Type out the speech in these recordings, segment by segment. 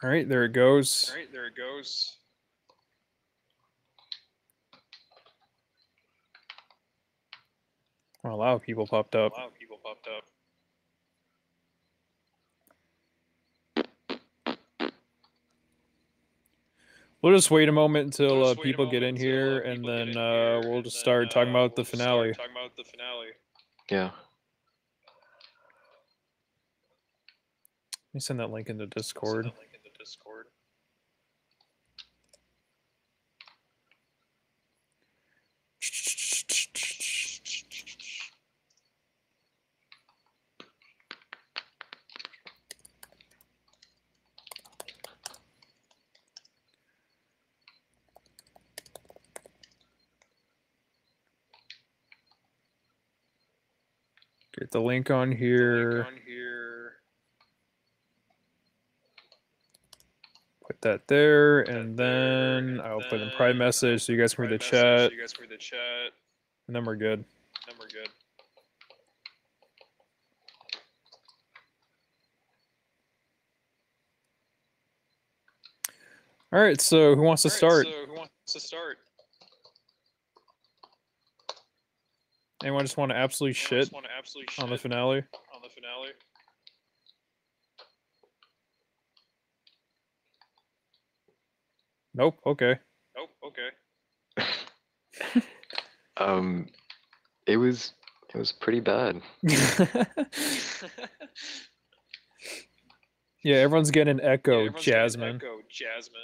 All right, there it goes. All right, there it goes. Oh, a lot of people popped up. A lot of people popped up. We'll just wait a moment until uh, just wait people get in here, uh, and then uh, here, we'll and just then, start talking uh, about the we'll just start finale. Talking about the finale. Yeah. Let me send that link into the Send that link Discord. Get the link on The link here. on here. Put that there, Put and that then and I'll put in private message so you guys can read the message chat, So you guys can read the chat, and then we're good. then we're good. All right, so who wants to All right, start? So who wants to start? Anyone just want to absolutely shit just want to absolutely on the finale? on the finale? Nope. Okay. Nope. Okay. Um, it was it was pretty bad. yeah, everyone's getting an Yeah, echo, everyone's Jasmine. Echo, Jasmine.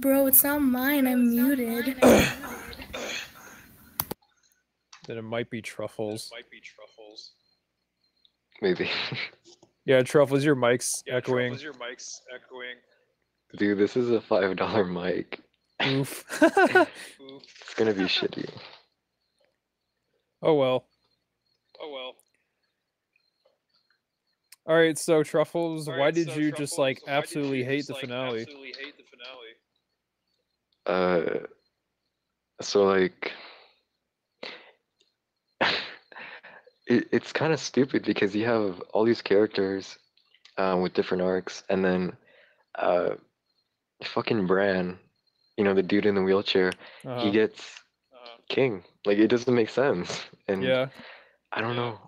Bro, it's not mine. I'm muted. Then it might be Truffles. Might be truffles. Maybe. Yeah, Truffles, your mic's Yeah, echoing. Truffles, your mic's echoing. Dude, this is a five dollar mic. Oof. Oof. It's gonna be shitty. oh well. Oh well. All right, so Truffles, All why did so you just like Truffles, why did absolutely you hate just, the like, finale? Absolutely hate the finale. Uh, so like, it, it's kind of stupid because you have all these characters, uh, with different arcs, and then, uh, fucking Bran, you know, the dude in the wheelchair, Uh-huh. he gets Uh, king. Like it doesn't make sense. And Yeah. I don't Yeah. know.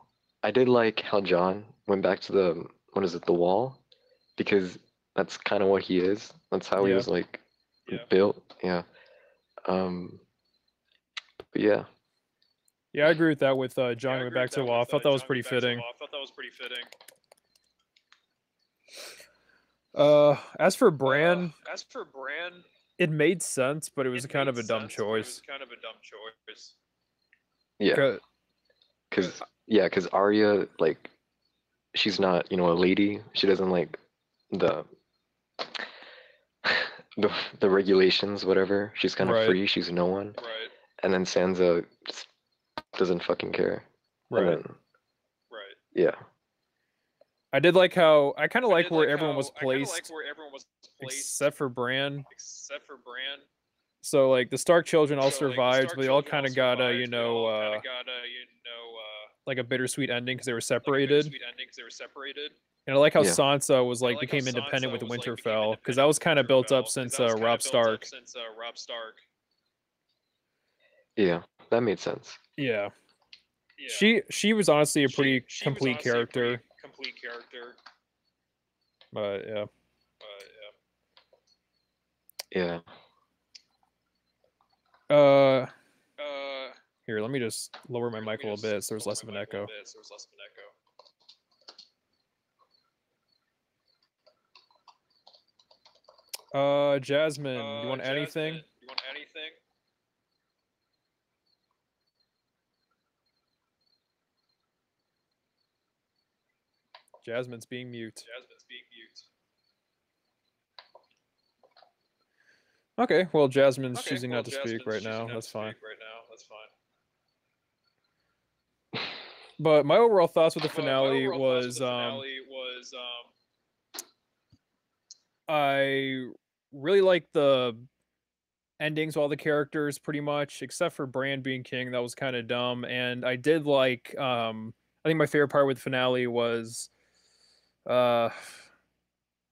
I did like how Jon went back to the what is it, the wall, because that's kind of what he is. That's how he Yeah. was like Yeah. built. Yeah. Um. But yeah. Yeah, I agree with that with uh, yeah, Jon I went back to the wall. I thought uh, that was pretty went back to the fitting. I thought that was pretty fitting. Uh, as for Uh, Bran, as for Bran, it made sense, but it was it kind of a made dumb sense, It choice. was kind of a dumb choice. Yeah. Cause yeah, cause Arya like, she's not you know a lady. She doesn't like the the the regulations whatever. She's kind of Right. free. She's no one. Right. And then Sansa just doesn't fucking care. Right. then, Right. yeah. I did like how I kind of I like where like everyone was placed, like where everyone was placed, except for Bran. except for Bran. So like the Stark children all So, survived, Stark but they all kind of got a you know uh, got a, you know, uh, like a bittersweet ending because they were like a separated. bittersweet ending 'cause they were separated. And I like how Yeah. Sansa was like like became independent Sansa with was, like, became Winterfell because independent that was kind of built up since uh, Robb Stark. Since uh, Robb Stark. Yeah, that made sense. Yeah. Yeah. She she was honestly a pretty she was complete character. pretty complete character. But yeah. But Yeah. Uh yeah. Uh, here, let me just lower my here, mic let a me little bit just so there's lower less of my an mic a little echo. bit so there's less of an echo. Uh Jasmine, Uh, you want Jasmine, anything? You want anything? Jasmine's being mute. Jasmine's being mute. Okay, well Jasmine's Okay, choosing well, not to speak right now. That's fine. Right now, that's fine. But my overall thoughts with the finale was the um finale was um I really like the endings of all the characters pretty much, except for Bran being king. That was kind of dumb. And I did like um I think my favorite part with the finale was uh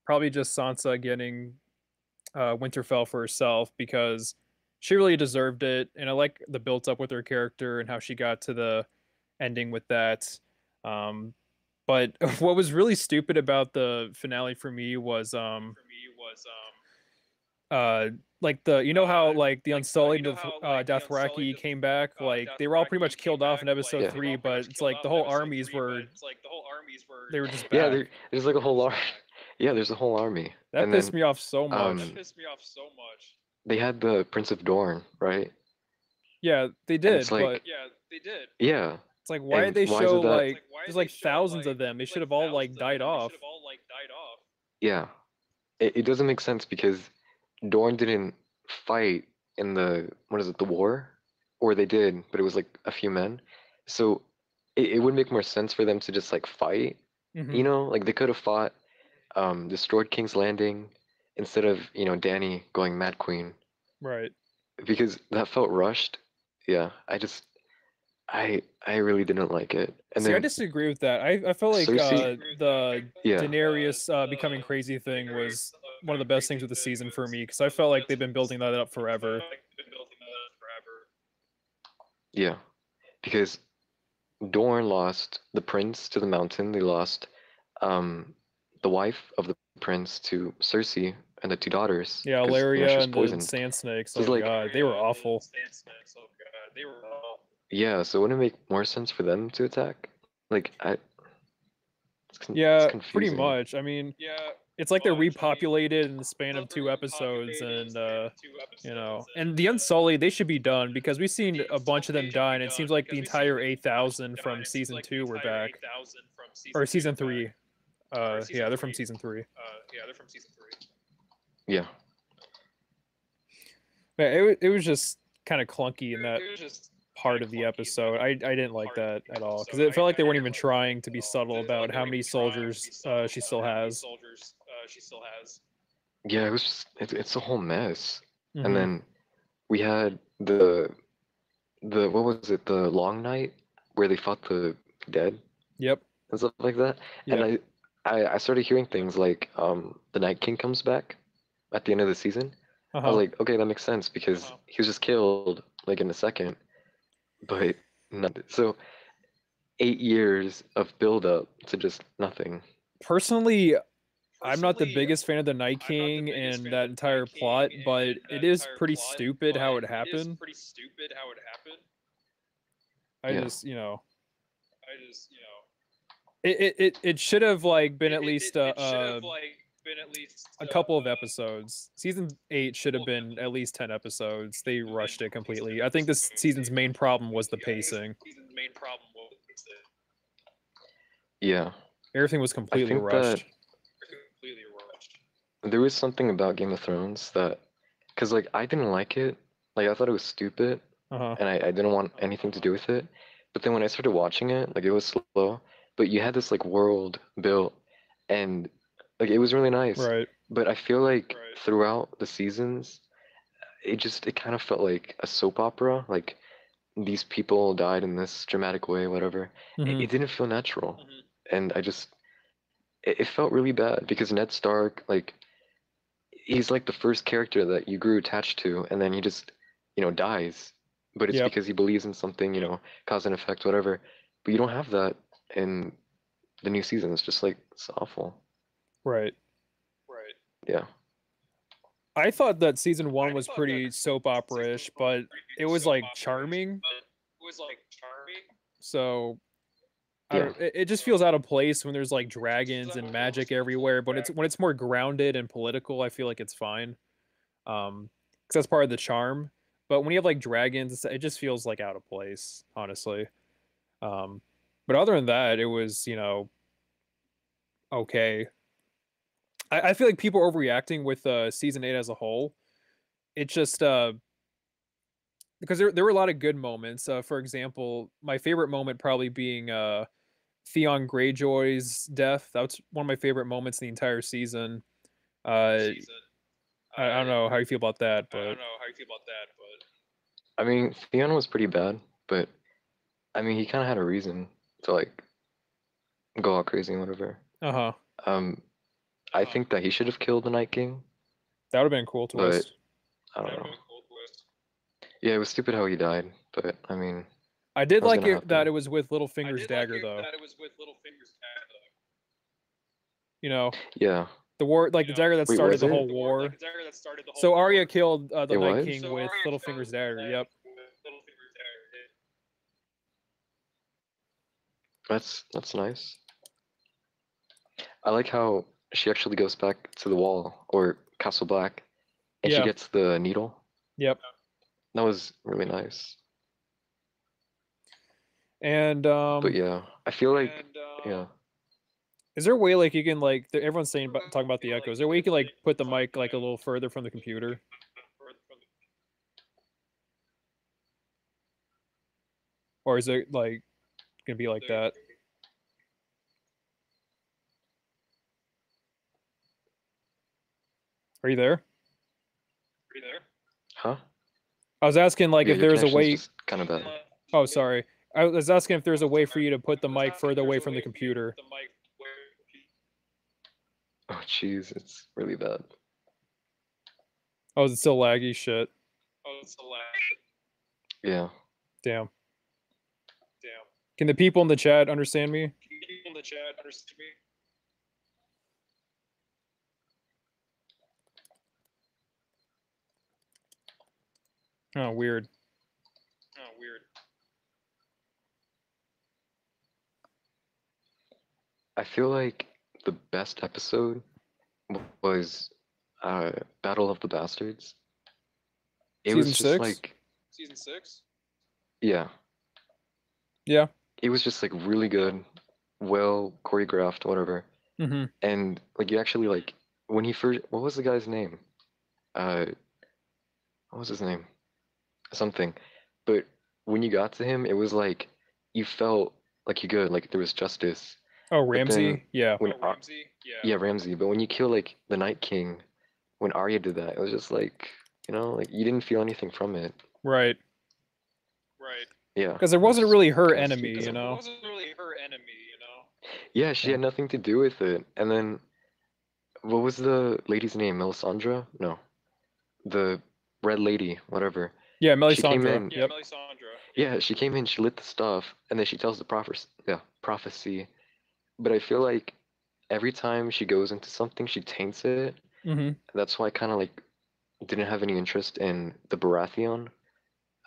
probably just Sansa getting uh, Winterfell for herself because she really deserved it, and I like the built up with her character and how she got to the ending with that. Um, but what was really stupid about the finale for me was um For me was um. Uh like the you know how like the like the- Unsullied you know Doth- how, uh, like, the Dothraki came back uh, like they were all pretty much killed off in episode like, they were three, but it's like the whole armies three, were It's like the whole armies were. they were just Yeah, back. there, there's like a whole army. Yeah, there's a whole army. that and pissed then me off so much. um, That pissed me off so much. They had the Prince of Dorne, right? yeah, they did, it's like- but Yeah, they did. Yeah. it's like why and did they why is it show that- like Like, there's like thousands of like- them? They should have all like of died them? They off. should have all like died off. Yeah. It, it doesn't make sense because Dorne didn't fight in the what is it, the war? Or they did, but it was like a few men. So it, it would make more sense for them to just like fight. Mhm. You know, like they could have fought, um, destroyed King's Landing instead of, you know, Dany going Mad Queen. Right. Because that felt rushed. Yeah. I just I I really didn't like it. And See, I disagree with that. I, I felt like uh, the yeah. Daenerys uh, becoming crazy thing was one of the best things with the season for me because I felt like they've been building that up forever. Been building that up forever. Yeah, because Dorne lost the prince to the mountain. They lost um, the wife of the prince to Cersei and the two daughters. Yeah, she and the. Sand Snakes. Oh like- god, they were awful. Sand Snakes, Oh god, they were awful. Yeah, so wouldn't it make more sense for them to attack? Like, I. It's con- it's Yeah, pretty much. I mean, Yeah. It's like they're much. I mean, repopulated in the span of two episodes, and uh, you know, and the Unsullied they should be done because we've seen a bunch of them die, and it seems like the entire eight thousand from season two were back, or season three. Uh, yeah, they're from season three. Uh, yeah, they're from season three. Yeah, Yeah, it wa- it was just kind of clunky in that It was just part kinda the episode. I I didn't like that at all because it felt like they weren't even trying to be subtle It felt like about how many even trying to be soldiers uh, she still how many has. Soldiers, uh, she still has. yeah, it was just it's it's a whole mess. Mhm. And then we had the the what was it the long night where they fought the dead Yep. and stuff like that. Yeah. And I, I I started hearing things like um the Night King comes back at the end of the season. I Uh-huh. was like, okay, that makes sense because Uh-huh. he was just killed like in a second. But not, so eight years of build up to just nothing. Personally, I'm not the biggest fan of the Night I'm the King and that entire Night plot, and but it is pretty plot, stupid how but it It is happened. pretty stupid how it happened. I Yeah. just, you know, I just, you know, it it, it, it should have like been it- at least it, uh, it should uh, have like been at least a uh, couple of uh, episodes. Season eight should have been at least ten episodes. They rushed it completely. I think this season's main problem was the I think this pacing. Main problem was Yeah. Everything was completely rushed. they're completely rushed. There was something about Game of Thrones that because like I didn't like it. Like I thought it was stupid Uh-huh. and I, I didn't want anything to do with it. But then when I started watching it, like it was slow, but you had this like world built and like it was really nice. Right. But I feel like Right. throughout the seasons, it just it kind of felt like a soap opera. Like these people died in this dramatic way, whatever. It, Mhm. it didn't feel natural, Mhm. and I just it, it felt really bad because Ned Stark, like he's like the first character that you grew attached to, and then he just you know dies. But it's Yep. because he believes in something, you know, cause and effect, whatever. But you don't have that in the new season. It's just like it's awful. Right. Right. Yeah. I thought that season one was pretty soap opera-ish, but it was like charming. It was like charming. So Yeah. it, just feels out of place when there's like dragons and magic everywhere. But it's when it's more grounded and political, I feel like it's fine. Um, because that's part of the charm. But when you have like dragons, it just feels like out of place, honestly. Um, but other than that, it was you know okay. I, I feel like people are overreacting with uh season eight as a whole. It just uh because there there were a lot of good moments. Uh, for example, my favorite moment probably being uh Theon Greyjoy's death. That's one of my favorite moments in the entire season. Uh, season. I, I don't know how you feel about that, I don't but know how you feel about that, but I mean, Theon was pretty bad, but I mean, he kind of had a reason to like go all crazy and whatever. uh huh. Um, I Uh-huh. think that he should have killed the Night King. That would have been a cool But- twist. I don't know. been a cool twist. Yeah, it was stupid how he died, but I mean, I did was like it that happen. it was with I Littlefinger's dagger like though. That it was with Littlefinger's dagger. You know, yeah. the war like the Yeah. dagger that Wait, started the whole war. like, the that started the whole So war. Arya killed uh, the It Night was? King So with Arya Littlefinger's killed dagger. Yep. Littlefinger's dagger. That's that's nice. I like how she actually goes back to the wall or Castle Black, and Yeah. she gets the needle. Yep. That was really nice. And um, But yeah, I feel like and, uh, yeah. is there a way like you can like everyone's saying about talking about the echo? Is there a way you can like put the mic like a little further from the computer? for- from the- Or is it like gonna be like that? Are you there? Are you there? Huh? I was asking like Yeah, if there's a way. kind of bad. Oh, sorry. I was asking if there's a way for you to put the mic further away from the computer. The mic where Oh jeez, it's really bad. Oh, is it still laggy? Shit. Oh, it's a lag. Yeah. Damn. Damn. Can the people in the chat understand me? Can people in the chat understand me? Oh, weird. Oh, weird. I feel like the best episode was uh Battle of the Bastards. It was Season just six? like Season six. yeah. Yeah. It was just like really good, well choreographed, whatever. Mm-hmm. And like you actually like when he first what was the guy's name? Uh what was his name? Something. But when you got to him, it was like you felt like you good, like there was justice. Oh, Ramsay. Yeah. When oh, Ar- Ramsay. Yeah. yeah, Ramsay. But when you kill like the Night King, when Arya did that, it was just like you know, like you didn't feel anything from it. Right. Right. Yeah. Because it wasn't really her enemy, stupid. you It know. wasn't really her enemy, you know. Yeah, she had nothing to do with it. And then, what was the lady's name? Melisandre? No, the red lady, whatever. Yeah, She came Melisandre. in- Yeah, Yep. Melisandre. Yeah, she came in, she lit the stuff, and then she tells the prophecy. Yeah, prophecy. But I feel like every time she goes into something, she taints it. Mm-hmm. That's why I kind of like didn't have any interest in the Baratheon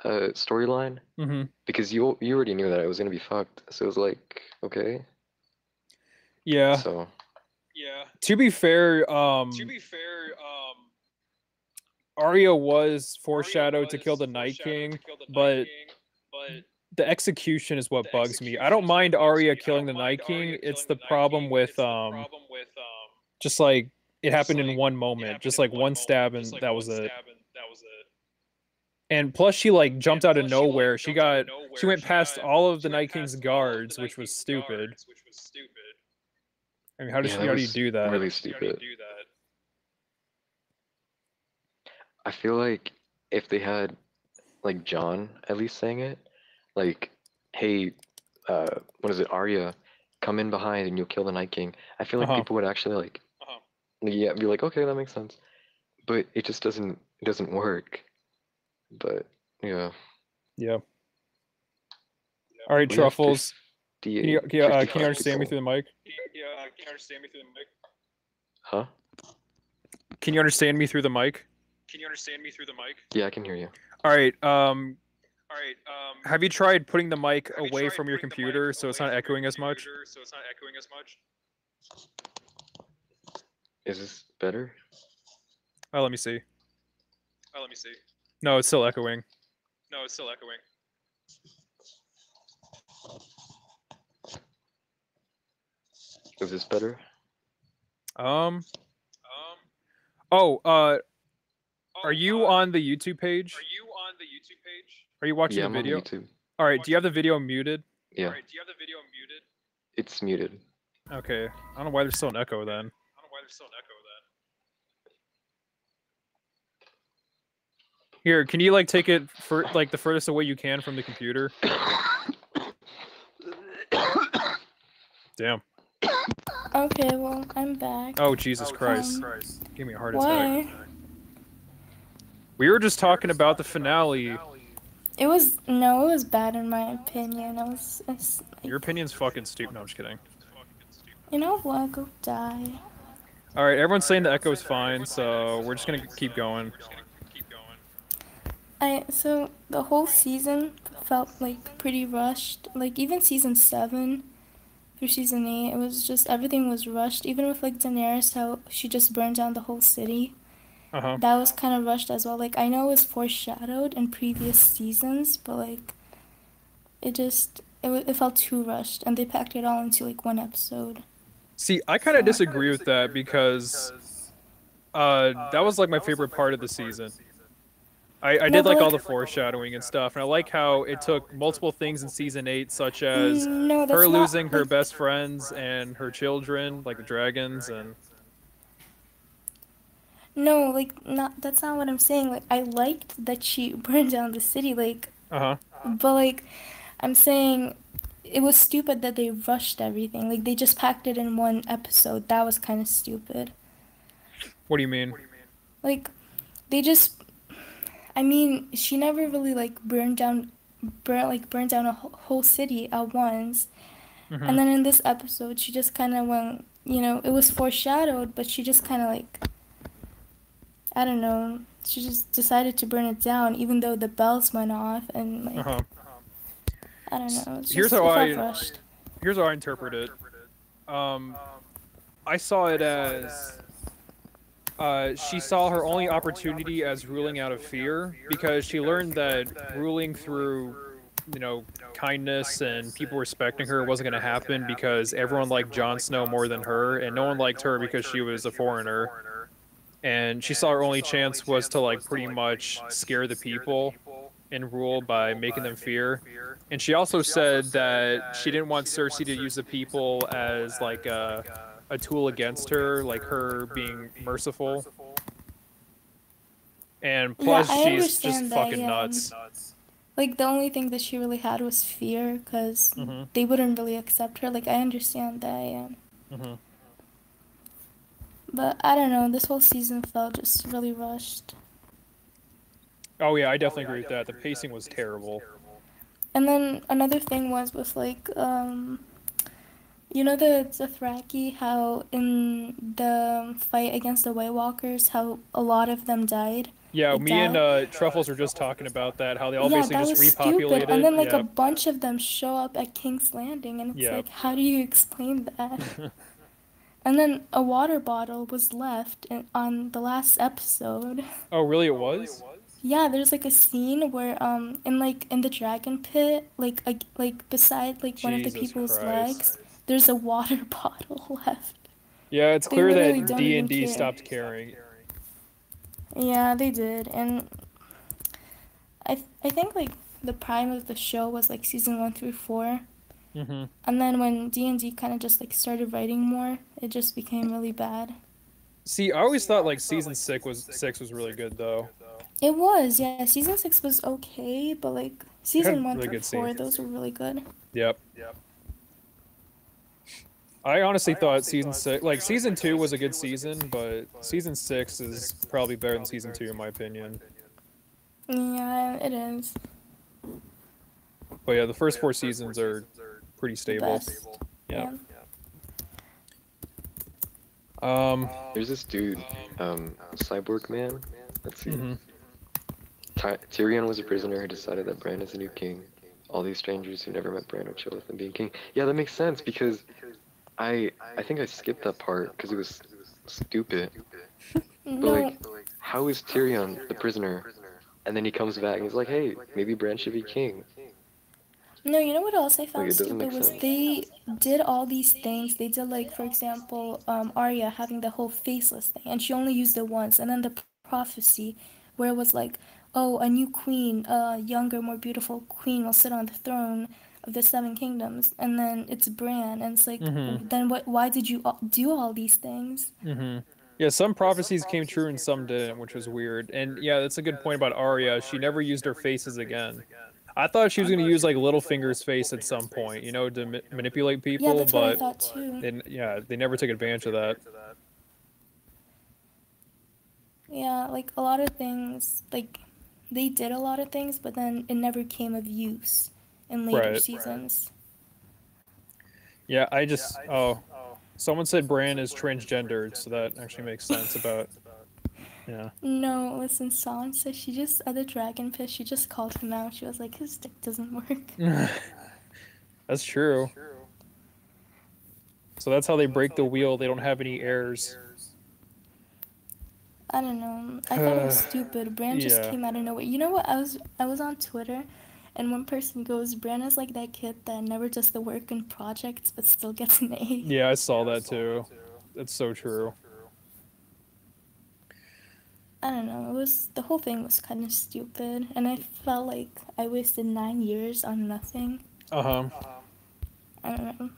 uh, storyline Mm-hmm. because you you already knew that I was gonna be fucked. So it was like, okay. Yeah. So Yeah. To be fair, um, To be fair, um, Arya was Arya foreshadowed to kill the Night King. to kill the Night but King, but The execution is what bugs me. I don't mind bugs Arya killing the Night King. It's the problem with um, problem with um, just like it happened in one moment, just like one stab and that was it. and that was it. And plus, she like jumped out of plus she, like, nowhere. She got she went past all of the Night King's past all of guards, which was stupid. which was stupid. I mean, how does she that how do you do that? really How do you stupid. do that? I feel like if they had like Jon at least saying it, like, hey, uh, what is it, Arya, come in behind and you'll kill the Night King. I feel like Uh-huh. people would actually like, Uh-huh. yeah, be like, okay, that makes sense. But it just doesn't, it doesn't work. But yeah. Yeah. All right, We have truffles. Can you, can you, uh, can you understand me through the mic? Yeah, uh, can you understand me through the mic? Huh? Can you understand me through the mic? Can you understand me through the mic? Yeah, I can hear you. All right. Um, All right. Um, have you tried putting the mic have you away from your putting the mic computer so it's not echoing as much? computer So it's not echoing as much. Is this better? Oh, let me see. Oh, let me see. No, it's still echoing. No, it's still echoing. Is this better? Um. Um. Oh, uh, oh, are you uh, on the YouTube page? Are you on the YouTube page? Are you watching yeah, the I'm on video? YouTube. All right. Do you have the video muted? Yeah, All right. Do you have the video muted? it's muted. Okay. I don't know why there's still an echo then. I don't know why there's still an echo then. Here, can you like take it for like the furthest away you can from the computer? Damn. Okay, well, I'm back. Oh Jesus Christ! Um, Give me a heart attack. We were just talking about the finale. It was no, it was bad in my opinion. It was, it's, Your opinion's fucking stupid. No, I'm just kidding. you know what? Go die. All right, everyone's saying the echo's fine, so we're just gonna keep going. I so the whole season felt like pretty rushed. Like even season seven through season eight, it was just everything was rushed. Even with like Daenerys, how she just burned down the whole city. Uh huh. That was kind of rushed as well. Like I know it was foreshadowed in previous seasons, but like it just it, it felt too rushed, and they packed it all into like one episode. See, I kind of disagree with that because uh, that was like my favorite part of the season. I, I No, did but, like all the foreshadowing and stuff, and I like how it took multiple things in season eight, such as no, her not, losing her best friends and her children, like the dragons, and No, like not. That's not what I'm saying. Like I liked that she burned down the city. Like uh huh. But like, I'm saying it was stupid that they rushed everything. Like they just packed it in one episode. That was kind of stupid. What do you mean? Like they just I mean, she never really like burned down burn like burned down a whole city at once. Mhm. And then in this episode, she just kind of went, you know, it was foreshadowed, but she just kind of like I don't know. She just decided to burn it down even though the bells went off and like Uh huh. I don't know. It's Here's just, how it felt I- rushed. Here's how I interpret it. Um, I saw it as uh, she saw her only opportunity as ruling out of fear because she learned that ruling through, you know, kindness and people respecting her wasn't going to happen because everyone liked Jon Snow more than her, and no one liked her because she was a foreigner. And she saw her only chance was to like pretty much scare the people and rule by making them fear. And she also said that she didn't want Cersei to use the people as like a, a tool against her, like her being merciful. And plus, I she's just that, fucking yeah. nuts. Like the only thing that she really had was fear, because Mhm. they wouldn't really accept her. Like I understand that, yeah. hmm But I don't know. This whole season felt just really rushed. Oh yeah, I definitely agree with that. The pacing was terrible. And then another thing was with like um, you know the Dothraki, how in the fight against the White Walkers, how a lot of them died. Yeah, me and uh, Truffles were just talking about that. How they all yeah, basically that just was repopulated. stupid. And then like a bunch of them show up at King's Landing, and it's Yeah. like, how do you explain that? And then a water bottle was left in, on the last episode. Oh really? It was. Yeah, there's like a scene where um in like in the dragon pit, like like, like beside like one of the people's Christ. legs, there's a water bottle left. Yeah, it's They clear that D and D care. stopped caring. Yeah, they did. And I th- I think like the prime of the show was like season 1 through 4. Hmm And then when D&D kind of just like started writing more, it just became really bad. See, I always thought like season six was six was really good though. It was, yeah. Season 6 was okay, but like season 1 really through 4, scenes. those were really good. Yep. Yep. I honestly thought season six, like season two, was a good season, but season six is probably better than season two in my opinion. Yeah, it is. But yeah, the first four seasons are pretty The stable. best. Yeah. Um. There's this dude, um, Cyborg Man. Let's see. mhm. Ty- Tyrion was a prisoner who decided that Bran is the new king. All these strangers who never met Bran would chill with him being king. Yeah, that makes sense because I I think I skipped that part because it was stupid. But No, like, how is Tyrion the prisoner? And then he comes back and he's like, hey, maybe Bran should be king. No, you know what else I found it doesn't stupid make was sense. they did all these things. They did like, for example, um, Arya having the whole faceless thing, and she only used it once. And then the prophecy, where it was like, oh, a new queen, a younger, more beautiful queen will sit on the throne of the Seven Kingdoms, and then it's Bran, and it's like, Mhm. then what? Why did you do all these things? Mhm. Yeah, some prophecies came true and some didn't, which was weird. And yeah, that's a good point about Arya. She never used her faces again. I thought she was gonna use like Littlefinger's face at some point, you know, to ma- manipulate Yeah, people, that's what I but thought too. they, yeah, they never took advantage of that. Yeah, like a lot of things, like they did a lot of things, but then it never came of use in later Right. seasons. Yeah, I just oh. oh, someone said Bran is transgendered, so that actually makes sense about. Yeah. No, listen, Sansa, she just at the dragon pit, she just called him out. She was like, his dick doesn't work. That's true. So that's how they break the wheel. They don't have any heirs. I don't know. I thought it was stupid. Bran just yeah. came out of nowhere. You know what? I was I was on Twitter, and one person goes, "Bran is like that kid that never does the work in projects but still gets an A." Yeah, I saw that too. That's so true. I don't know. It was the whole thing was kind of stupid, and I felt like I wasted nine years on nothing. Uh huh. I don't know.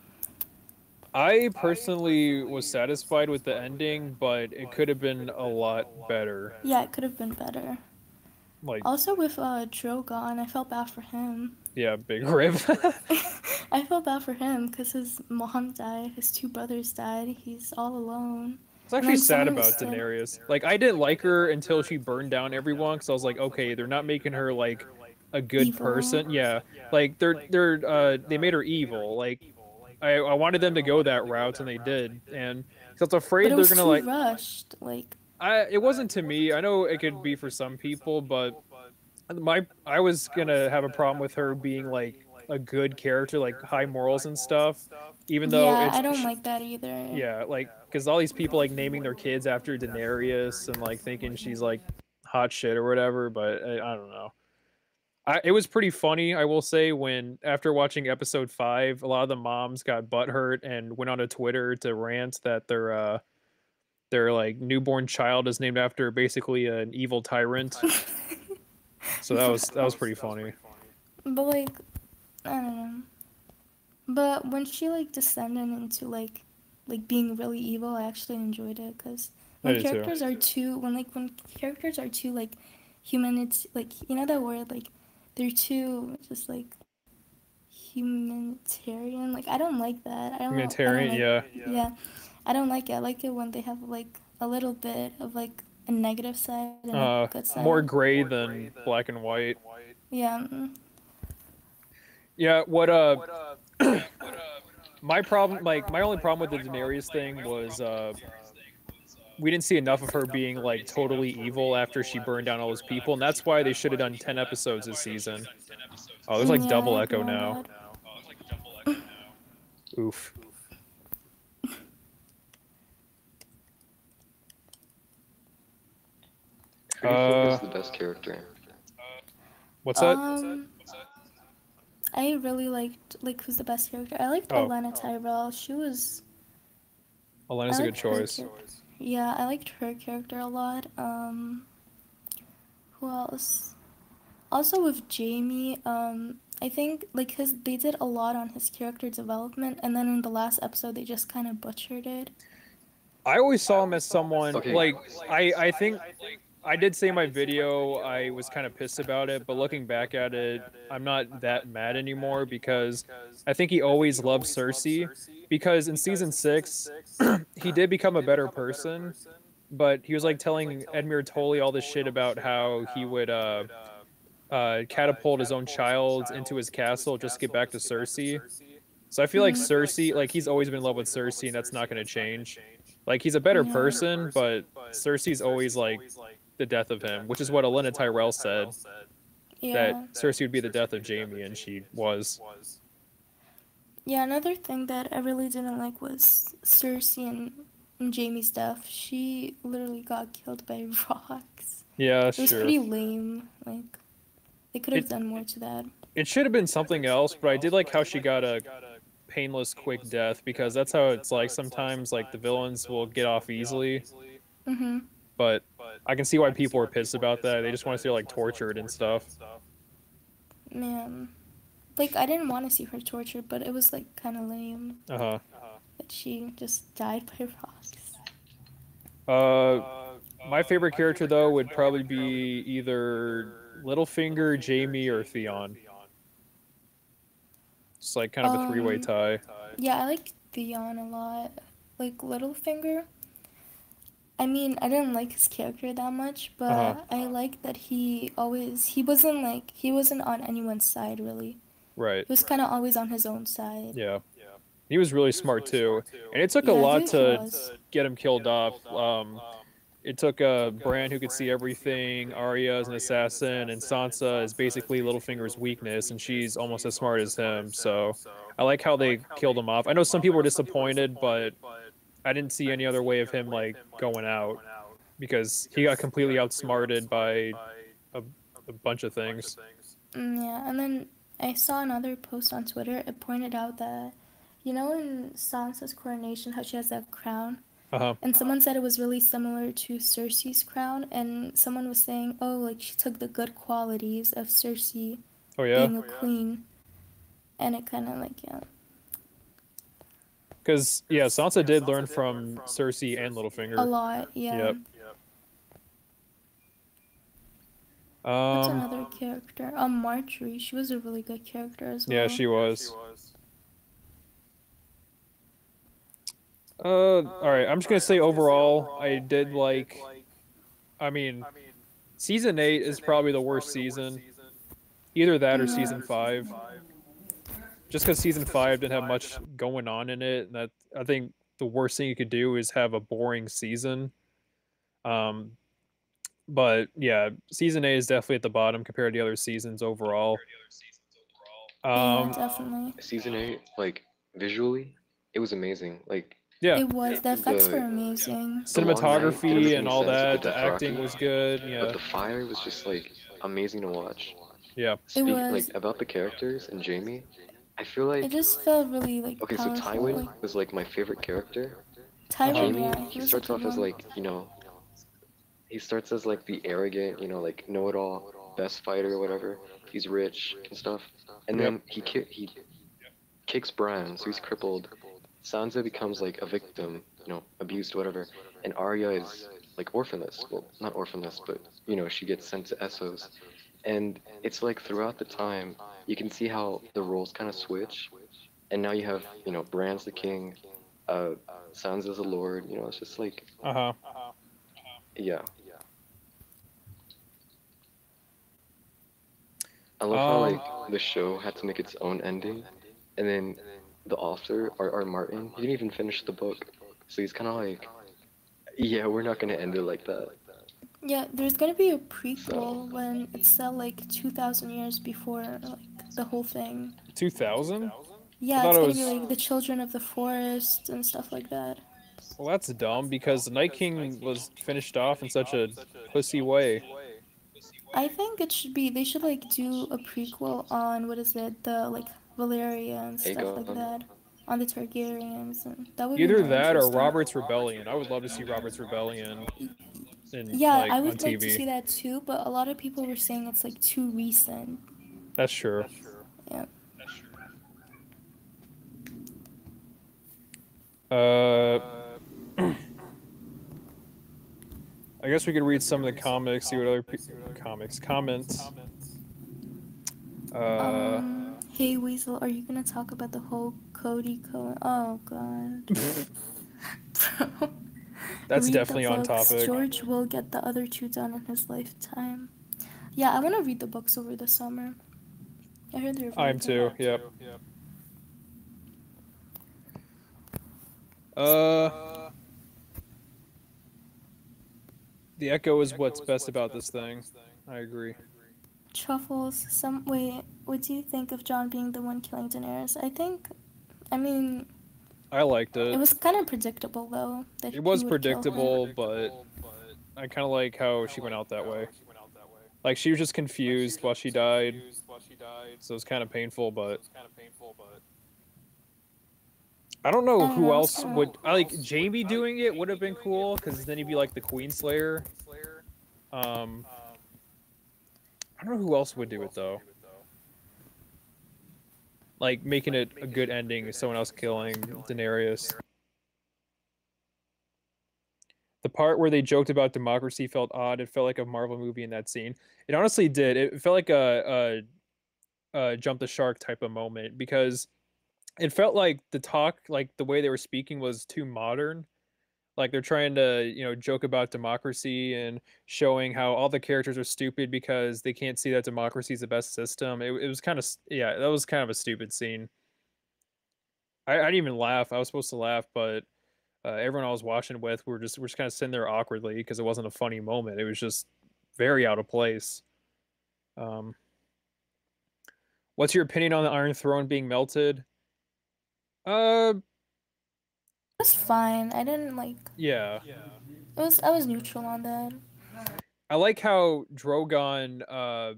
I personally was satisfied with the ending, but it could have been a lot better. Yeah, it could have been better. Like, Also with uh Drogon, I felt bad for him. yeah, big rip. I felt bad for him because his mom died, his two brothers died. He's all alone. It's actually sad about Daenerys. Like, I didn't like her until she burned down everyone, because I was like, okay, they're not making her like a good Evil. person. Yeah, like they're they're uh they made her evil. Like, I I wanted them to go that route, and they did. And 'cause I was afraid it they're gonna like. rushed. Like I it wasn't to me. I know it could be for some people, but my I was gonna have a problem with her being like a good character, like high morals and stuff. Even though yeah, it's, I don't like that either. yeah, like because all these people like naming their kids after Daenerys and like thinking she's like hot shit or whatever. But I, I don't know. I, it was pretty funny, I will say, when after watching episode five, a lot of the moms got butthurt and went on onto Twitter to rant that their uh their like newborn child is named after basically an evil tyrant. So that was that was pretty funny. But like, I don't know. But when she like descended into like, like being really evil, I actually enjoyed it because I when did too. characters are too when like when characters are too like humanity like you know that word like they're too just like humanitarian like I don't like that. I don't know- I don't Humanitarian, like- yeah. Yeah, I don't like it. I like it when they have like a little bit of like a negative side and Uh, a good side. more gray than black and white. Yeah. Yeah, what uh my problem like my only problem with the Daenerys thing was uh we didn't see enough of her being like totally evil after she burned down all those people, and that's why they should have done ten episodes this season. Oh, there's like double echo now. that. Oof. Who do you think Uh, is the best character? What's that? Um, I really liked like who's the best character. I liked Oh. Olenna Tyrell. She was Olenna's a good liked her choice. char- yeah, I liked her character a lot. Um, who else? Also with Jaime, um, I think like his they did a lot on his character development, and then in the last episode they just kind of butchered it. I always saw him as someone Okay. like I I think I did say in my video I was kind of pissed about it, but looking back at it, I'm not that mad anymore because I think he always loved Cersei because in season 6 he did become a better person, but he was like telling Edmure Tully all this shit about how he would uh uh, catapult his own child into his castle just to get back to Cersei. So I feel like Cersei, like he's always been in love with Cersei, and that's not going to change. Like he's a better person, but Cersei's always like the death of him, which is what Olenna Tyrell said Yeah. that Cersei would be the death of Jaime, and she was. Yeah, another thing that I really didn't like was Cersei and, and Jaime's death. She literally got killed by rocks. Yeah, It was sure. pretty lame. Like they could have done more to that. It should have been something else, but I did like how she got a painless, quick death because that's how it's like. Sometimes like the villains will get off easily, Mm-hmm. But I can see why people are pissed about that. They just want to see her like tortured and stuff. Man, like I didn't want to see her tortured, but it was like kind of lame Uh huh. that she just died by rocks. Uh, my favorite character though would probably be either Littlefinger, Jaime, or Theon. It's like kind of a three-way Um, tie. Yeah, I like Theon a lot. Like Littlefinger. I mean, I didn't like his character that much, but Uh-huh. I like that he always he wasn't like he wasn't on anyone's side really. Right. He was kind of always on his own side. Yeah. He was really smart too, and it took a Yeah, lot he to was. get him killed off. Um, it took a Bran who could see everything. Arya is an assassin, and Sansa is basically Littlefinger's weakness, and she's almost as smart as him. So I like how they killed him off. I know some people were disappointed, but I didn't see any other way of him like going out because he got completely outsmarted by a, a bunch of things. Mm, yeah, and then I saw another post on Twitter. It pointed out that, you know, in Sansa's coronation, how she has that crown, Uh huh. and someone said it was really similar to Cersei's crown, and someone was saying, oh, like she took the good qualities of Cersei Oh yeah. being a queen, and it kind of like yeah. Because yeah, Sansa did learn from Cersei and Littlefinger. A lot, yeah. Yep. What's Um, another character? Um, Margaery. She was a really good character as well. yeah, she was. Uh, all right. I'm just gonna say overall, I did like. I mean, season eight is probably the worst season. Either that or season five. Just because season five didn't have much going on in it, and that I think the worst thing you could do is have a boring season. Um, but yeah, season eight is definitely at the bottom compared to the other seasons overall. Yeah, Um, definitely. Season eight, like visually, it was amazing. Like yeah, It was. The effects The- were amazing. the night cinematography and all sense that, the the acting was good. but Yeah, the fire was just like amazing to watch. yeah. Speak, was. like about the characters and Jaime, I feel like It just felt really like okay, so. Tywin like, was like my favorite character. Tywin, Jaime, yeah, he was a starts off as like you know, he starts as like the arrogant, you know, like know-it-all, best fighter or whatever. He's rich and stuff, and Yep. then he ki- he kicks Bran, so he's crippled. Sansa becomes like a victim, you know, abused, whatever, and Arya is like orphanless. Well, not orphanless, but you know, she gets sent to Essos, and it's like throughout the time you can see how the roles kind of switch, and now you have you know, Bran's the king, uh, Sansa's a lord. You know, it's just like Uh huh. yeah. Yeah. I love how Um, like the show had to make its own ending, and then the author R. R. Martin he didn't even finish the book, so he's kind of like, yeah, we're not gonna end it like that. Yeah, there's gonna be a prequel when it's set like 2,000 years before like the whole thing. Two thousand. Yeah, thought it's gonna was- be like the children of the forest and stuff like that. Well, that's dumb because the Night King was finished off in such a pussy way. I think it should be they should like do a prequel on what is it the like Valyria and stuff like that on the Targaryens and that would Either more that or. Robert's Rebellion. I would love to see Robert's Rebellion. In, Yeah, like, I would like TV. to see that too, but a lot of people were saying it's like too recent. That's true. Yeah. Uh, I guess we could read some of the comics, see what other pe- comics comments. Uh, um, hey Weasel, are you gonna talk about the whole Cody Cohen? Oh God. Bro. that's Read the definitely on books. topic. George will get the other two done in his lifetime. Yeah, I want to read the books over the summer. I heard they're. I'm too. Yep. Yep. Uh, the echo is what's best about this thing. I agree. Truffles. Some wait. What do you think of Jon being the one killing Daenerys? I think. I mean, I liked it it. was kind of predictable though. That It was he would kill her. predictable, but I kind of like how she went out that way. Like she was just confused while she died, so it's kind of painful. But I don't know who else would. I like Jaime doing it would have been cool because then he'd be like the Queen Slayer. Um, I don't know who else would do it though. Like making it a good ending, is someone else killing Daenerys. The part where they joked about democracy felt odd. It felt like a Marvel movie in that scene. It honestly did. It felt like a, uh, jump the shark type of moment because it felt like the talk, like the way they were speaking, was too modern. Like they're trying to, you know, joke about democracy and showing how all the characters are stupid because they can't see that democracy is the best system. It, it was kind of, yeah, that was kind of a stupid scene. I, I didn't even laugh. I was supposed to laugh, but uh, everyone I was watching with were just we're just kind of sitting there awkwardly because it wasn't a funny moment. It was just very out of place. Um, what's your opinion on the Iron Throne being melted? Uh, It's fine. I didn't like. yeah. It was. I was neutral on that. I like how Drogon uh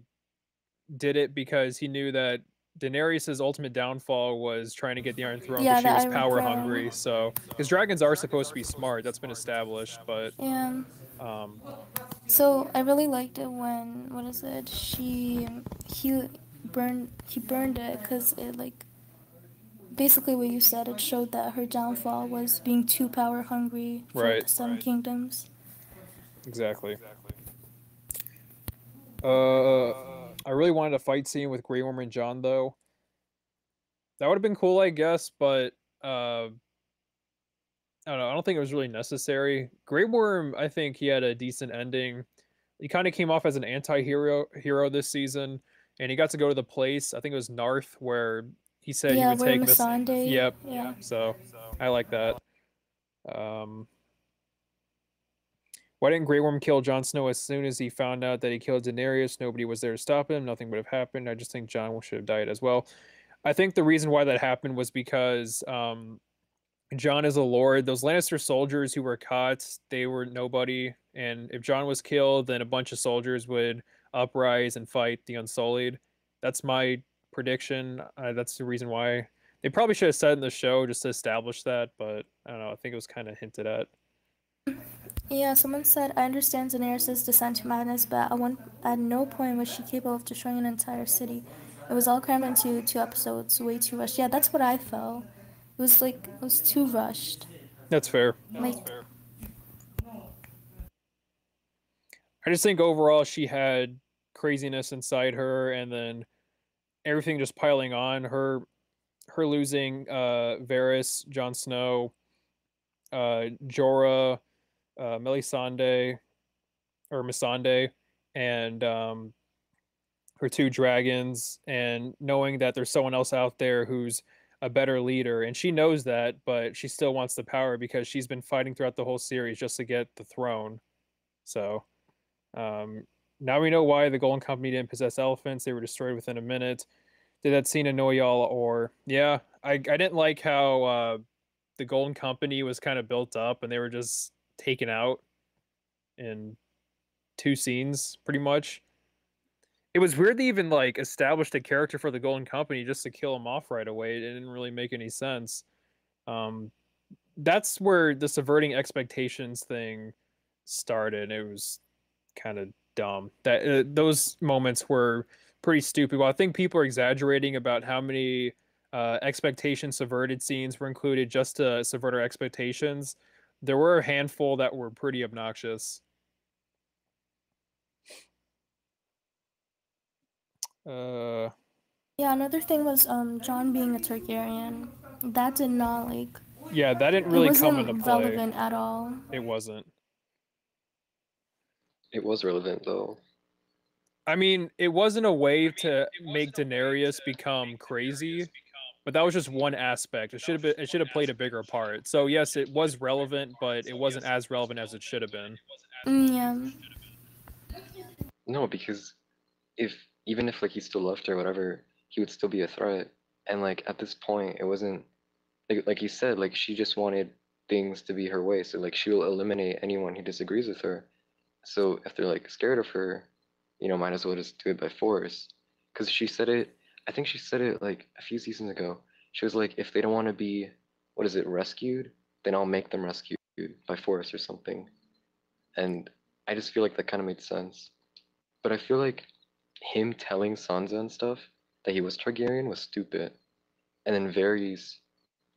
did it because he knew that Daenerys' ultimate downfall was trying to get the Iron Throne Yeah, because she was Iron power Throne. hungry. So, because dragons are supposed to be smart, that's been established. But Yeah. um, So I really liked it when what is it? She he burned he burned it because it like basically what you said. It showed that her downfall was being too power hungry for Right. the Seven Kingdoms. exactly. Uh, I really wanted a fight scene with Grey Worm and Jon though. That would have been cool, I guess, but uh, I don't know. I don't think it was really necessary. Grey Worm, I think he had a decent ending. He kind of came off as an anti-hero hero this season, and he got to go to the place. I think it was Naath, where he said yeah, he would take. Missandei. Yep. Yeah. So I like that. Um, why didn't Grey Worm kill Jon Snow as soon as he found out that he killed Daenerys? Nobody was there to stop him. Nothing would have happened. I just think Jon should have died as well. I think the reason why that happened was because um, Jon is a lord. Those Lannister soldiers who were caught, they were nobody. And if Jon was killed, then a bunch of soldiers would uprise and fight the Unsullied. That's my prediction. Uh, that's the reason why they probably should have said in the show just to establish that. But I don't know. I think it was kind of hinted at. Yeah, someone said, I understand Daenerys' descent to madness, but at, one, at no point was she capable of destroying an entire city. It was all crammed into two episodes, way too rushed. Yeah, that's what I felt. It was like, it was too rushed. That's fair. Like, I just think overall she had craziness inside her, and then everything just piling on. Her, her losing uh, Varys, Jon Snow, uh, Jorah, uh, Melisandre, or Missandei, and um, her two dragons, and knowing that there's someone else out there who's a better leader, and she knows that, but she still wants the power because she's been fighting throughout the whole series just to get the throne. So. Um, now we know why the Golden Company didn't possess elephants. They were destroyed within a minute. Did that scene annoy y'all? Or yeah, I, I didn't like how uh, the Golden Company was kind of built up and they were just taken out in two scenes, pretty much. It was weird they even like established a character for the Golden Company just to kill him off right away. It didn't really make any sense. Um, that's where the subverting expectations thing started. It was kind of dumb. That uh, those moments were pretty stupid. Well, I think people are exaggerating about how many uh, expectation subverted scenes were included just to subvert our expectations. There were a handful that were pretty obnoxious. Uh, yeah, another thing was um Jon being a Targaryen. That did not like yeah, that didn't really come into play. relevant at all. It wasn't. It was relevant though. I mean, it wasn't a way to make Daenerys become crazy, but that was just one aspect. It should have been. It should have played a bigger part. So yes, it was relevant, but it wasn't as relevant as it should have been. Mm, yeah. No, because if even if like he still left or whatever, he would still be a threat. And like at this point, it wasn't like like you said, like she just wanted things to be her way. So like she will eliminate anyone who disagrees with her. So if they're like scared of her, you know, might as well just do it by force. Because she said it, I think she said it like a few seasons ago. She was like, if they don't want to be, what is it, rescued, then I'll make them rescued by force or something. And I just feel like that kind of made sense. But I feel like him telling Sansa and stuff that he was Targaryen was stupid. And then Varys,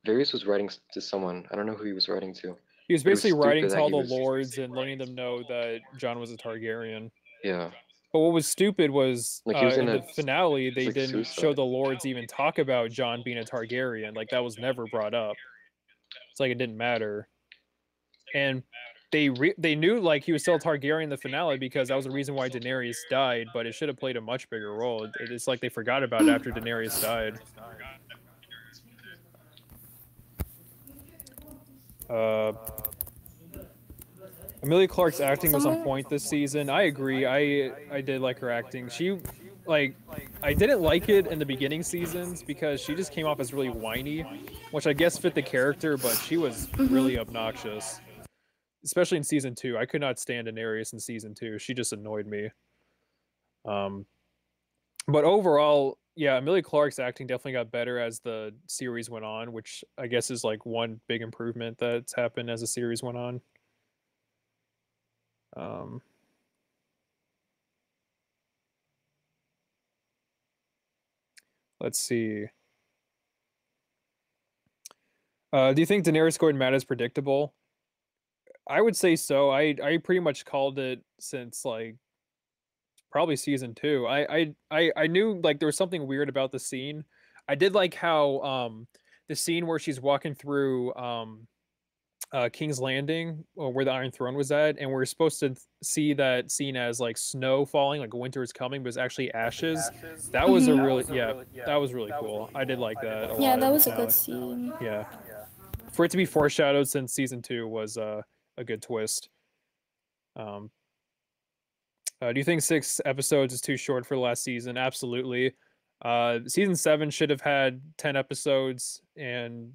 Varys was writing to someone. I don't know who he was writing to. He was It was basically writing to all the lords and letting them know that Jon was a Targaryen. Yeah. But what was stupid was Like, uh, was in in the finale they like, didn't show the lords even talk about Jon being a Targaryen. Like that was never brought up. It's like it didn't matter. And they re- they knew like he was still a Targaryen in the finale because that was the reason why Daenerys died. But it should have played a much bigger role. It's like they forgot about it after Daenerys died. Uh, Emilia Clarke's acting was on point this season. I agree. I I did like her acting. She like I didn't like it in the beginning seasons because she just came off as really whiny, which I guess fit the character, but she was really obnoxious. Especially in season 2. I could not stand Daenerys in season 2. She just annoyed me. Um but overall, yeah, Emilia Clarke's acting definitely got better as the series went on, which I guess is like one big improvement that's happened as the series went on. Um, let's see. Uh, do you think Daenerys Gordon Matt is predictable? I would say so. I I pretty much called it since like probably season two. I I I, I knew like there was something weird about the scene. I did like how um the scene where she's walking through um uh King's Landing or where the Iron Throne was at, and we're supposed to see that scene as like snow falling, like winter is coming, but it's actually ashes. That was a Mhm. really yeah, that was really cool. I did like that. A Yeah, that was a good finale. scene. Yeah. For it to be foreshadowed since season two was uh, a good twist. Um, uh, do you think six episodes is too short for last season? Absolutely. Uh, season seven should have had 10 episodes, and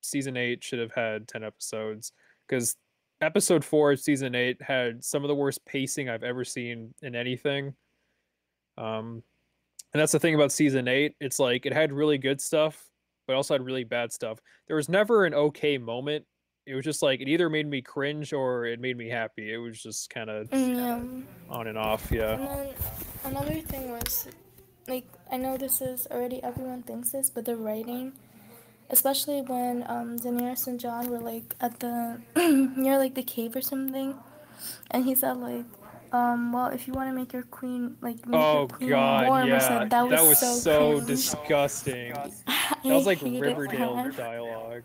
season eight should have had 10 episodes because episode four of season eight had some of the worst pacing I've ever seen in anything. Um, and that's the thing about season eight. It's like it had really good stuff, but also had really bad stuff. There was never an okay moment. It was just like it either made me cringe or it made me happy. It was just kind of Mm, on and off. Yeah. And then another thing was, like, I know this is already everyone thinks this, but the writing, especially when um, Daenerys and Jon were like at the near like the cave or something, and he said like, um, well, if you want to make your queen like make Oh your queen God, warm or yeah, something, that was, so, so, disgusting. That was like Riverdale dialogue.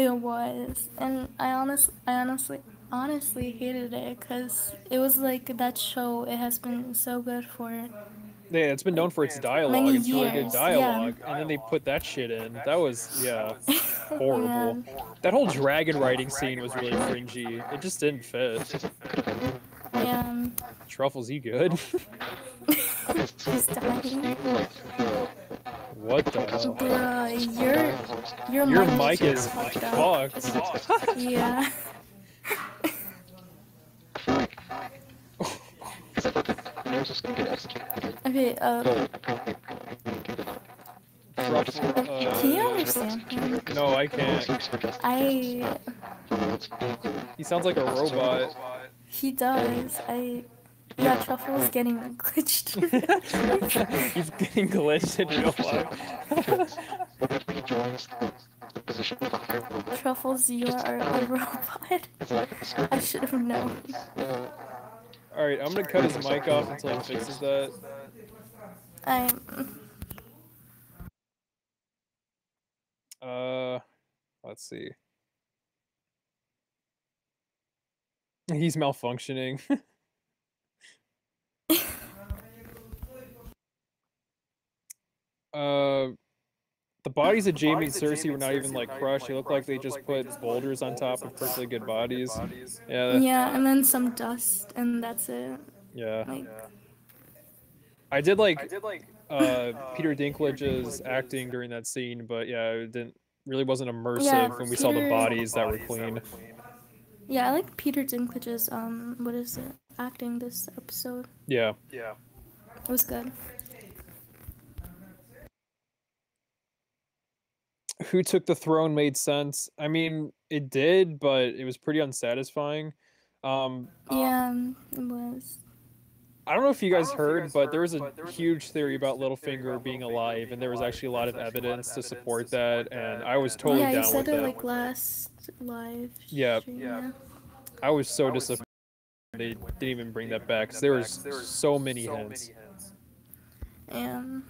It was, and I honestly, I honestly, honestly hated it because it was like that show. It has been so good for Yeah, it's been known for its dialogue. Many It's really good years, yeah. dialogue, and then they put that shit in. That was yeah, horrible. Man. That whole dragon riding scene was really cringy. It just didn't fit. Yeah, Truffles, you good? he's dying. What the hell? Bruh, your your, Your mic, mic is fucked up. fucked. Yeah. Okay. Uh, Truffle, can you uh, understand him? no, I can't. I. He sounds like a robot. He does. I. Yeah, Truffle's getting glitched. He's getting glitched in real life. Truffles, you are a robot. I should have known. All right, I'm gonna cut his mic off until he fixes that. I'm. Uh, let's see. He's malfunctioning. uh, the bodies of Jaime and Cersei were not even like crushed. They looked like they just put boulders on top of perfectly good bodies. Yeah, Yeah, and then some dust, and that's it. yeah. Like, I did like uh Peter Dinklage's acting during that scene, but yeah, it didn't really wasn't immersive Yeah, when we saw the bodies that were clean. yeah, I like Peter Dinklage's um, what is it, acting this episode. Yeah. Yeah. It was good. Who took the throne made sense. I mean, it did, but it was pretty unsatisfying. Um, Yeah, it was. I don't know if you guys heard, but there was a huge theory about Littlefinger being alive, and there was actually a lot of evidence to support that, and I was totally yeah, you down said with it it. like last live. Yeah. stream, yeah. I was so disappointed. They didn't even bring that back. 'cause there was so many hints. And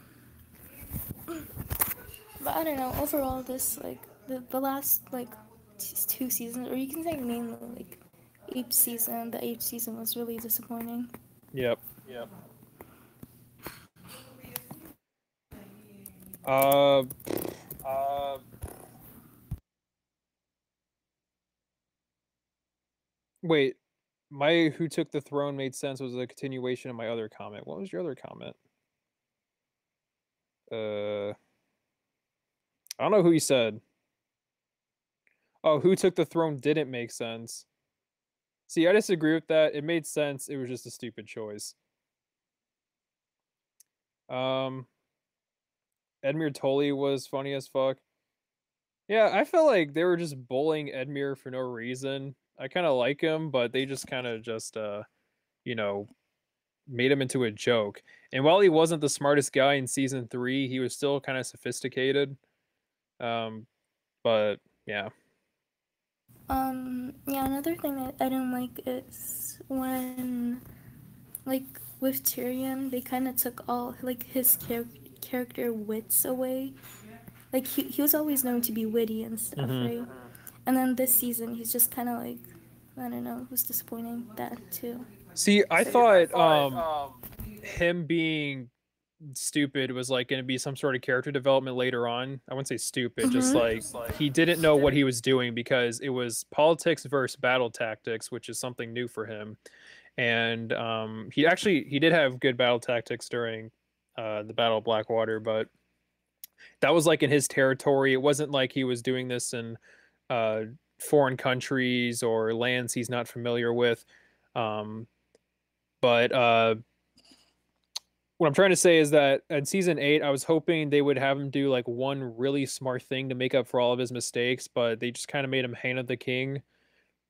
but I don't know. Overall, this like the the last like two seasons, or you can say mainly like each season. The eighth season was really disappointing. Yep. Yep. Uh, uh, wait, my who took the throne made sense was a continuation of my other comment. What was your other comment? Uh, I don't know who you said. Oh, who took the throne didn't make sense. See, I disagree with that. It made sense. It was just a stupid choice. Um, Edmure Tully was funny as fuck. Yeah, I felt like they were just bullying Edmure for no reason. I kind of like him, but they just kind of just, uh, you know, made him into a joke. And while he wasn't the smartest guy in season three, he was still kind of sophisticated. Um, but yeah. Um, yeah, another thing that I don't like is when, like, with Tyrion, they kind of took all, like, his char- character wits away. Like, he, he was always known to be witty and stuff, Mhm. right? And then this season, he's just kind of like, I don't know, it was disappointing, that too. See, I thought um him being stupid was like going to be some sort of character development later on. I wouldn't say stupid, just Mhm. like he didn't know what he was doing because it was politics versus battle tactics, which is something new for him. And um he actually he did have good battle tactics during uh the Battle of Blackwater, but that was like in his territory. It wasn't like he was doing this in uh foreign countries or lands he's not familiar with. Um but uh what I'm trying to say is that in season eight, I was hoping they would have him do like one really smart thing to make up for all of his mistakes, but they just kind of made him Hand of the King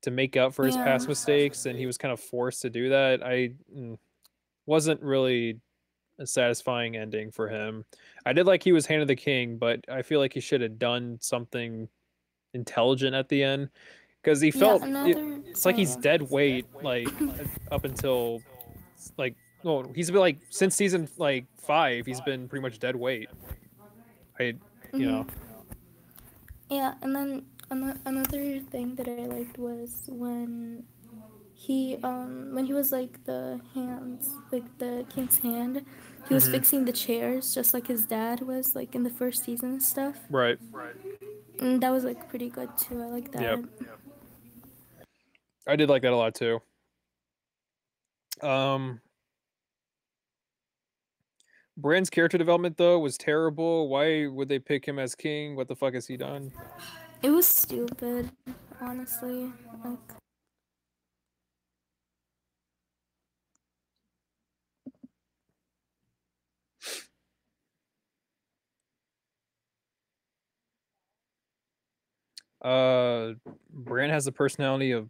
to make up for his past Yeah. mistakes, and he was kind of forced to do that. I mm, wasn't really a satisfying ending for him. I did like he was Hand of the King, but I feel like he should have done something intelligent at the end because he felt yeah, another, it's like he's dead weight like up until like no he's been like since season like five he's been pretty much dead weight. I you know. Yeah, and then another thing that I liked was when he um when he was like the hands like the king's hand, he was Mhm. fixing the chairs just like his dad was like in the first season and stuff. right And that was like pretty good too. I like that. Yep. i did like that a lot too um Bran's character development though was terrible. Why would they pick him as king? What the fuck has he done? It was stupid, honestly. Like Uh, Bran has the personality of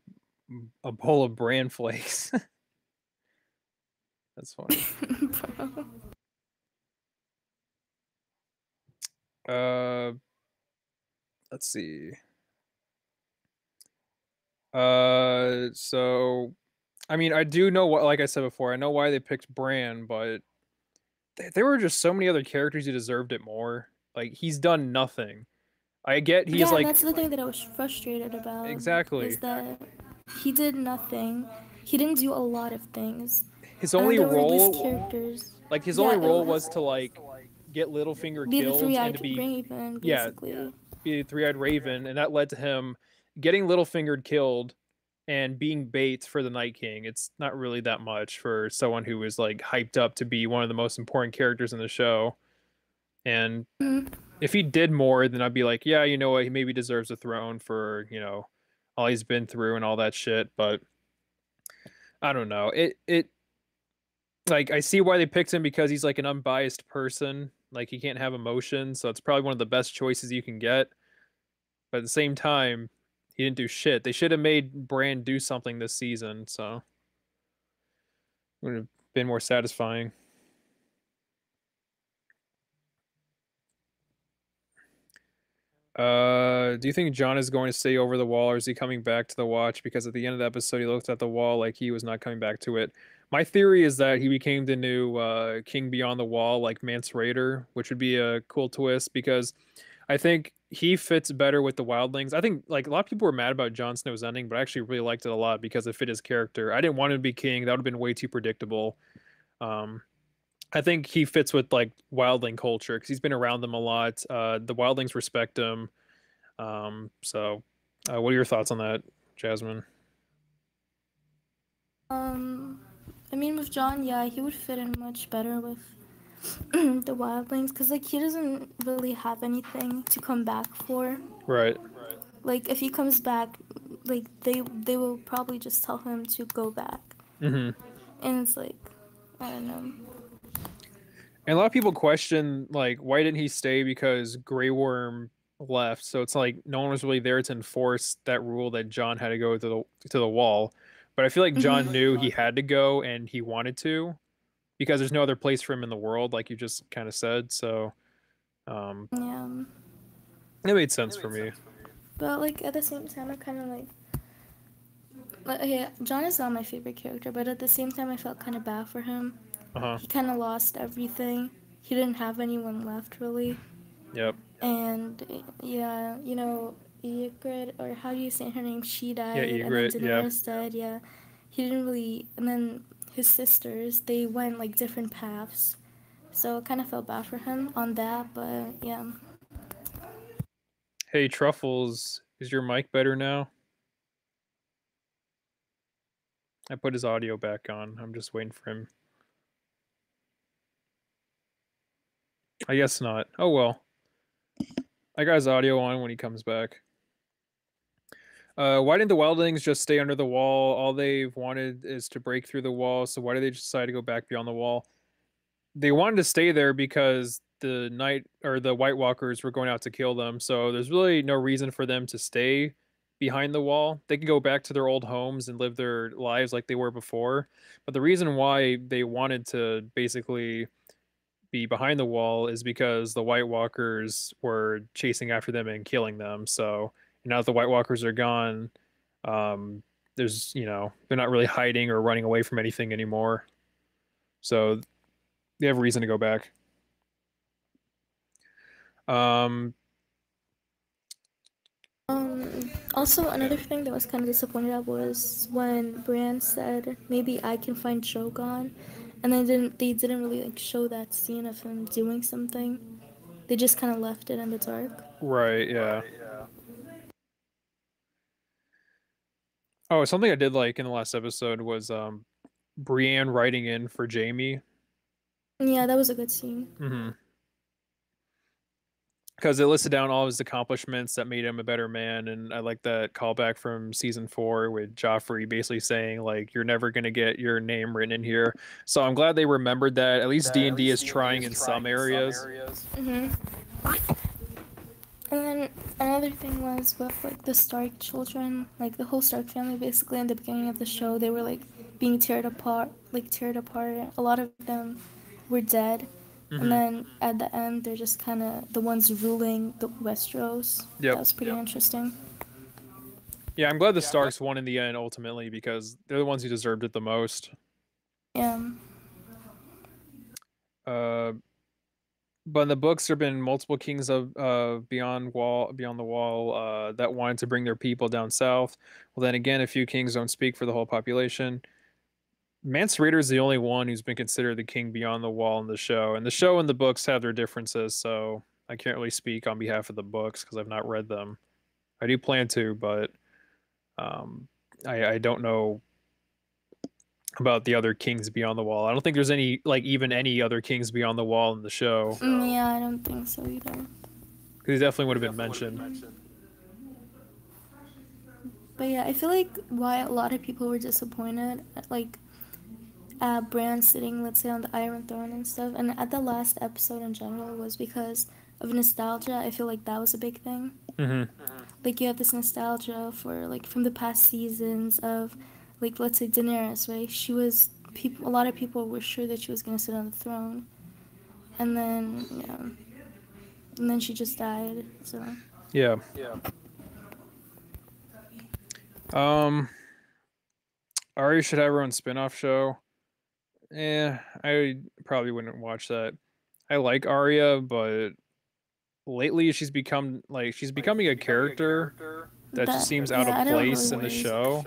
a bowl of bran flakes. That's funny. Uh, let's see. Uh, so, I mean, I do know what, like I said before, I know why they picked Bran, but th- there were just so many other characters who deserved it more. Like he's done nothing. I get he's yeah, like that's the thing that I was frustrated about. Exactly. Is that he did nothing. He didn't do a lot of things. his only role, characters. like his Yeah, only role was- was to like get Littlefinger Be the killed and to be raven, yeah, be a three-eyed raven, and that led to him getting Littlefingered killed and being bait for the Night King. It's not really that much for someone who was like hyped up to be one of the most important characters in the show. And Mhm. if he did more, then I'd be like, yeah, you know what, he maybe deserves a throne for you know all he's been through and all that shit. But I don't know. It it like I see why they picked him because he's like an unbiased person. Like he can't have emotions, so it's probably one of the best choices you can get. But at the same time, he didn't do shit. They should have made Bran do something this season, so it would have been more satisfying. Uh, do you think Jon is going to stay over the wall, or is he coming back to the watch? Because at the end of the episode, he looked at the wall like he was not coming back to it. My theory is that he became the new uh, King Beyond the Wall, like Mance Rayder, which would be a cool twist because I think he fits better with the Wildlings. I think like a lot of people were mad about Jon Snow's ending, but I actually really liked it a lot because it fit his character. I didn't want him to be king; that would have been way too predictable. Um, I think he fits with like wildling culture because he's been around them a lot. Uh, the wildlings respect him. Um, so, uh, what are your thoughts on that, Jasmine? Um, I mean, with Jon, yeah, he would fit in much better with the wildlings because like he doesn't really have anything to come back for. Right. Like if he comes back, like they they will probably just tell him to go back, Mm-hmm. and it's like, I don't know. And a lot of people question like why didn't he stay because Grey Worm left. So it's like no one was really there to enforce that rule that Jon had to go to the to the wall. But I feel like Jon knew he had to go and he wanted to because there's no other place for him in the world, like you just kind of said. So um, Yeah. it made sense for me. But like at the same time, I kind of like. Like, okay, Jon is not my favorite character, but at the same time, I felt kind of bad for him. Uh huh. He kind of lost everything. He didn't have anyone left really, Yep. and yeah, you know, Ygritte or how do you say her name? She died, Ygritte, and then yeah. Died. Yeah, he didn't really, and then his sisters they went like different paths, so I kind of felt bad for him on that. But yeah, Hey, Truffles, is your mic better now? I put his audio back on. I'm just waiting for him. I guess not. Oh well. I got his audio on when he comes back. Uh, why didn't the wildlings just stay under the wall? All they've wanted is to break through the wall. So why did they decide to go back beyond the wall? They wanted to stay there because the night or the White Walkers were going out to kill them. So there's really no reason for them to stay behind the wall. They can go back to their old homes and live their lives like they were before. But the reason why they wanted to basically be behind the wall is because the White Walkers were chasing after them and killing them. So now that the White Walkers are gone, um, there's you know they're not really hiding or running away from anything anymore. So they have a reason to go back. Um, Um, also, another thing that was kind of disappointed at was when Bran said, "Maybe I can find Drogon," and they didn't. They didn't really like show that scene of him doing something. They just kind of left it in the dark. right, yeah. Oh, something I did like in the last episode was um, Brienne writing in for Jaime. Yeah, that was a good scene. Mm-hmm. Because it listed down all of his accomplishments that made him a better man, and I like that callback from season four with Joffrey basically saying like, "You're never gonna get your name written in here." So I'm glad they remembered that. At least D and D is trying in some areas. hmm And then another thing was with like the Stark children, like the whole Stark family. Basically, in the beginning of the show, they were like being teared apart, like teared apart. A lot of them were dead, Mhm. and then at the end, they're just kind of the ones ruling the Westeros. Yep. That was pretty interesting. Yeah, I'm glad the Starks won in the end ultimately because they're the ones who deserved it the most. Yeah. Uh, but in the books, there have been multiple kings of uh, beyond wall, beyond the wall, uh, that wanted to bring their people down south. Well, then again, a few kings don't speak for the whole population. Mance Rayder is the only one who's been considered the king beyond the wall in the show, and the show and the books have their differences. So I can't really speak on behalf of the books because I've not read them. I do plan to, but um, I, I don't know about the other kings beyond the wall. I don't think there's any like even any other kings beyond the wall in the show Mm, yeah, I don't think so either. because he definitely would have been mentioned. But yeah, I feel like why a lot of people were disappointed, like, uh, Bran sitting, let's say, on the Iron Throne and stuff, and at the last episode in general was because of nostalgia. I feel like that was a big thing. hmm Like you have this nostalgia for like from the past seasons of, like, let's say Daenerys, right? She was people. A lot of people were sure that she was gonna sit on the throne, and then yeah, and then she just died. So Yeah. Yeah. Um, Arya should have her own spin-off show. Eh, I probably wouldn't watch that. I like Arya, but lately she's become like she's becoming a character that That- just seems out yeah, I of don't place in the show.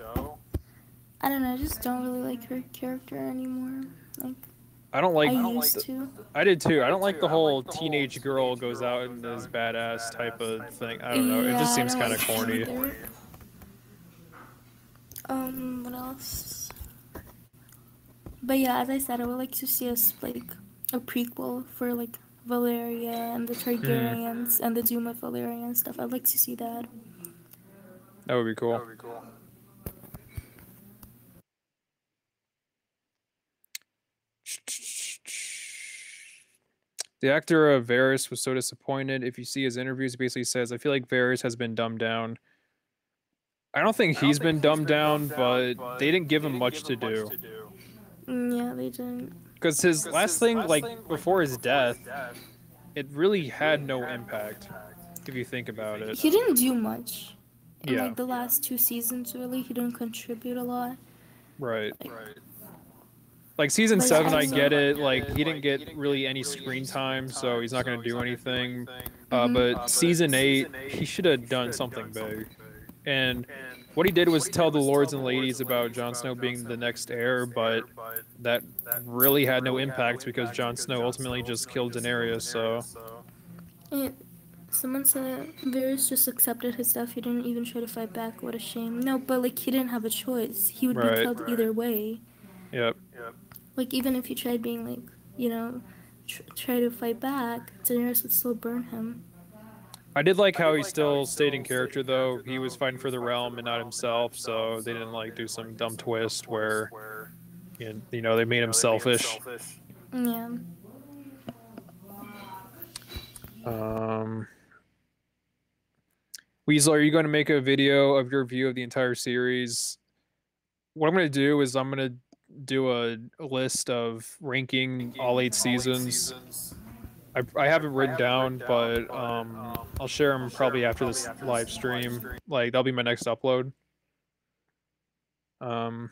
I don't know. I just don't really like her character anymore. Like I don't like. I used to. I did too. I don't like the whole teenage girl goes out and does badass type of thing. I don't know. It just seems kind of like corny. Um, what else? But yeah, as I said, I would like to see us like a prequel for like Valyria and the mm. Targaryens and the Doom of Valyria and stuff. I'd like to see that. That would be cool. That would be cool. The actor of Varys was so disappointed. If you see his interviews, he basically says, "I feel like Varys has been dumbed down." I don't think he's been dumbed down, but they didn't give him much to do. Mm, yeah, they didn't. Because his last thing, like before his death, it really had no impact. If you think about it, He didn't do much. In Yeah. like the last two seasons, really, he didn't contribute a lot. right? Like- Like season But seven, I get it. Like he didn't get really any screen time, so he's not gonna do anything. Uh, Mhm. but season eight, he should have done something big. And what he did was tell the lords and ladies about Jon Snow being the next heir, but that really had no impact because Jon Snow ultimately just killed Daenerys. So It, someone said Varys just accepted his death. He didn't even try to fight back. What a shame. No, but like he didn't have a choice. He would Right. be killed either way. yep. Like even if he tried being like, you know, tr- try to fight back, Daenerys would still burn him. I did like how he still stayed in character though. He was fighting for the realm and not himself, so they didn't like do some dumb twist where you know they made him selfish. Yeah. Um, Weasel, are you going to make a video of your view of the entire series? What I'm going to do is I'm going to do a, a list of ranking all eight seasons. I, I have it written down, but um, I'll share them probably after this live stream. Like that'll be my next upload. Um,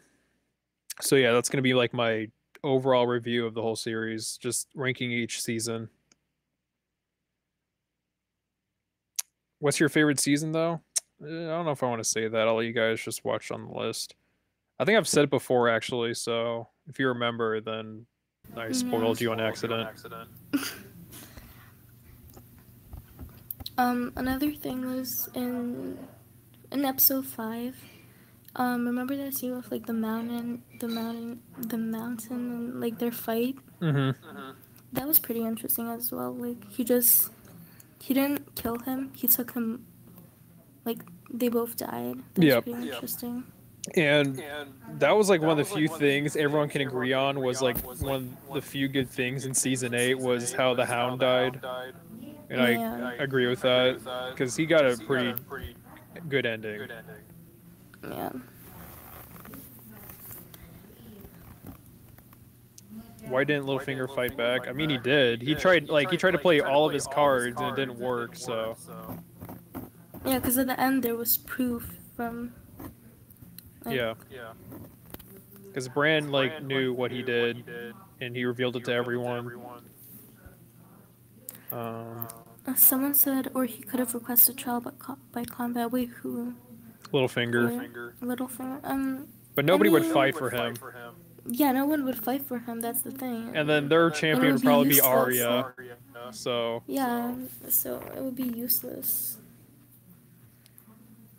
so yeah, that's gonna be like my overall review of the whole series, just ranking each season. What's your favorite season though? Eh, I don't know if I want to say that. I'll let you guys just watch on the list. I think I've said it before actually, so if you remember, then I Yeah. spoiled you on accident. Um, another thing was in in episode five. Um, remember that scene with like the mountain, the mountain, the mountain, and like their fight. Mm-hmm. That was pretty interesting as well. Like he just he didn't kill him. He took him. Like they both died. That Yep. was pretty interesting. And that was like one of the few things everyone can agree on was like one of the few good things in season eight was how the Hound died, and I Yeah. agree with that because he got a pretty good ending. Yeah. Why didn't Littlefinger fight back? I mean, he did. He tried like he tried to play all of his cards and it didn't work. So Yeah, because at the end there was proof from. like, yeah, because Bran like knew what he did and he revealed it to everyone. Um, someone said, or he could have requested trial by, co- by combat. Wait, who? Littlefinger, Littlefinger. Um. but nobody would mean- fight for him. Yeah, no one would fight for him. That's the thing. And then their champion would be probably be useless. Arya. So, Yeah, so it would be useless.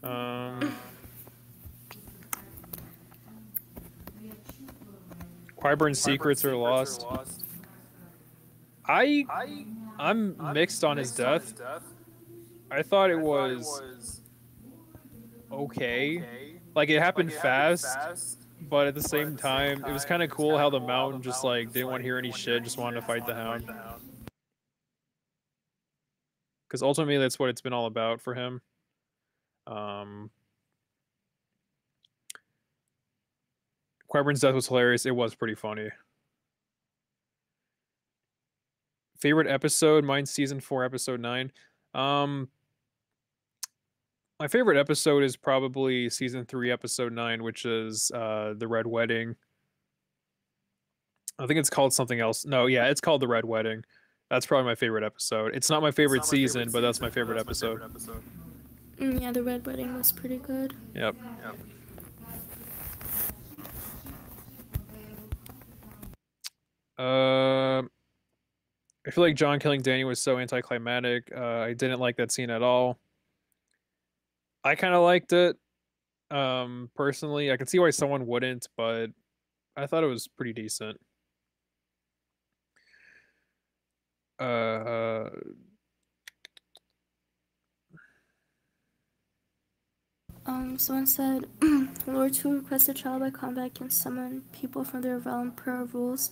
um, Qyburn's secrets are lost. I, I'm mixed on his death. I thought it was okay. Like it happened fast, but at the same time, it was kind of cool how the mountain just like didn't want to hear any shit, just wanted to fight the hound. Because ultimately, that's what it's been all about for him. Um, Qyburn's death was hilarious. It was pretty funny. Favorite episode? mine season four, episode nine. Um, My favorite episode is probably season three, episode nine, which is uh, the Red Wedding. I think it's called something else. No, yeah, it's called the Red Wedding. That's probably my favorite episode. It's not my favorite season, but that's my favorite episode. Mm, yeah, the Red Wedding was pretty good. Yep. Um, I feel like Jon killing Dany was so anticlimactic. Uh, I didn't like that scene at all. I kind of liked it. Um, personally, I can see why someone wouldn't, but I thought it was pretty decent. Uh, Um, someone said, Lords who request a trial by combat can summon people from their realm per rules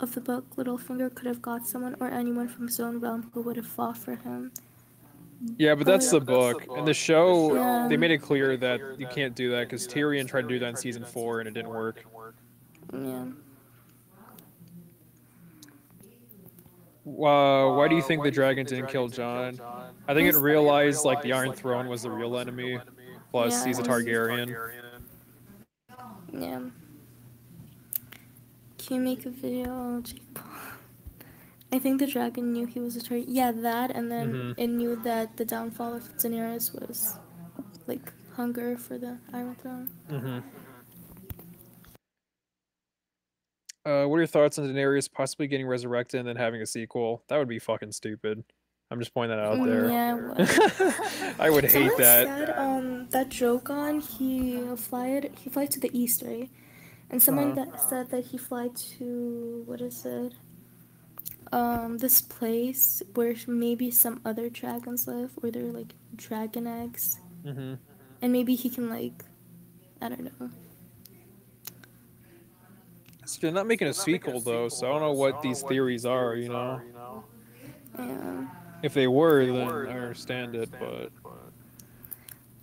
of the book. Littlefinger could have got someone or anyone from his own realm who would have fought for him. yeah, but that's yeah, the book. In the show, Yeah. they made it clear that you can't do that because Tyrion tried to do that in season four and it didn't work. Yeah. Uh, why do you think the dragon didn't kill Jon? I think it realized like the Iron Throne was the real enemy. Plus, Yeah, he's a it Targaryen. Yeah. Can you make a video? Jake Paul? I think the dragon knew he was a traitor. Yeah, that, and then Mhm. it knew that the downfall of Daenerys was like hunger for the Iron Throne. hmm Uh, what are your thoughts on Daenerys possibly getting resurrected and then having a sequel? That would be fucking stupid. I'm just pointing that out Mm, there. Yeah, well. I would hate Someone that. Said, um, that Drogon, he fly he fly to the east, right? And someone Uh-huh. that said that he fly to what is it? Um, this place where maybe some other dragons live, or they're like dragon eggs, hmm and maybe he can like, I don't know. So they're not making a sequel though, so I don't know what these theories are. You know, Yeah. if they were, then I understand it. But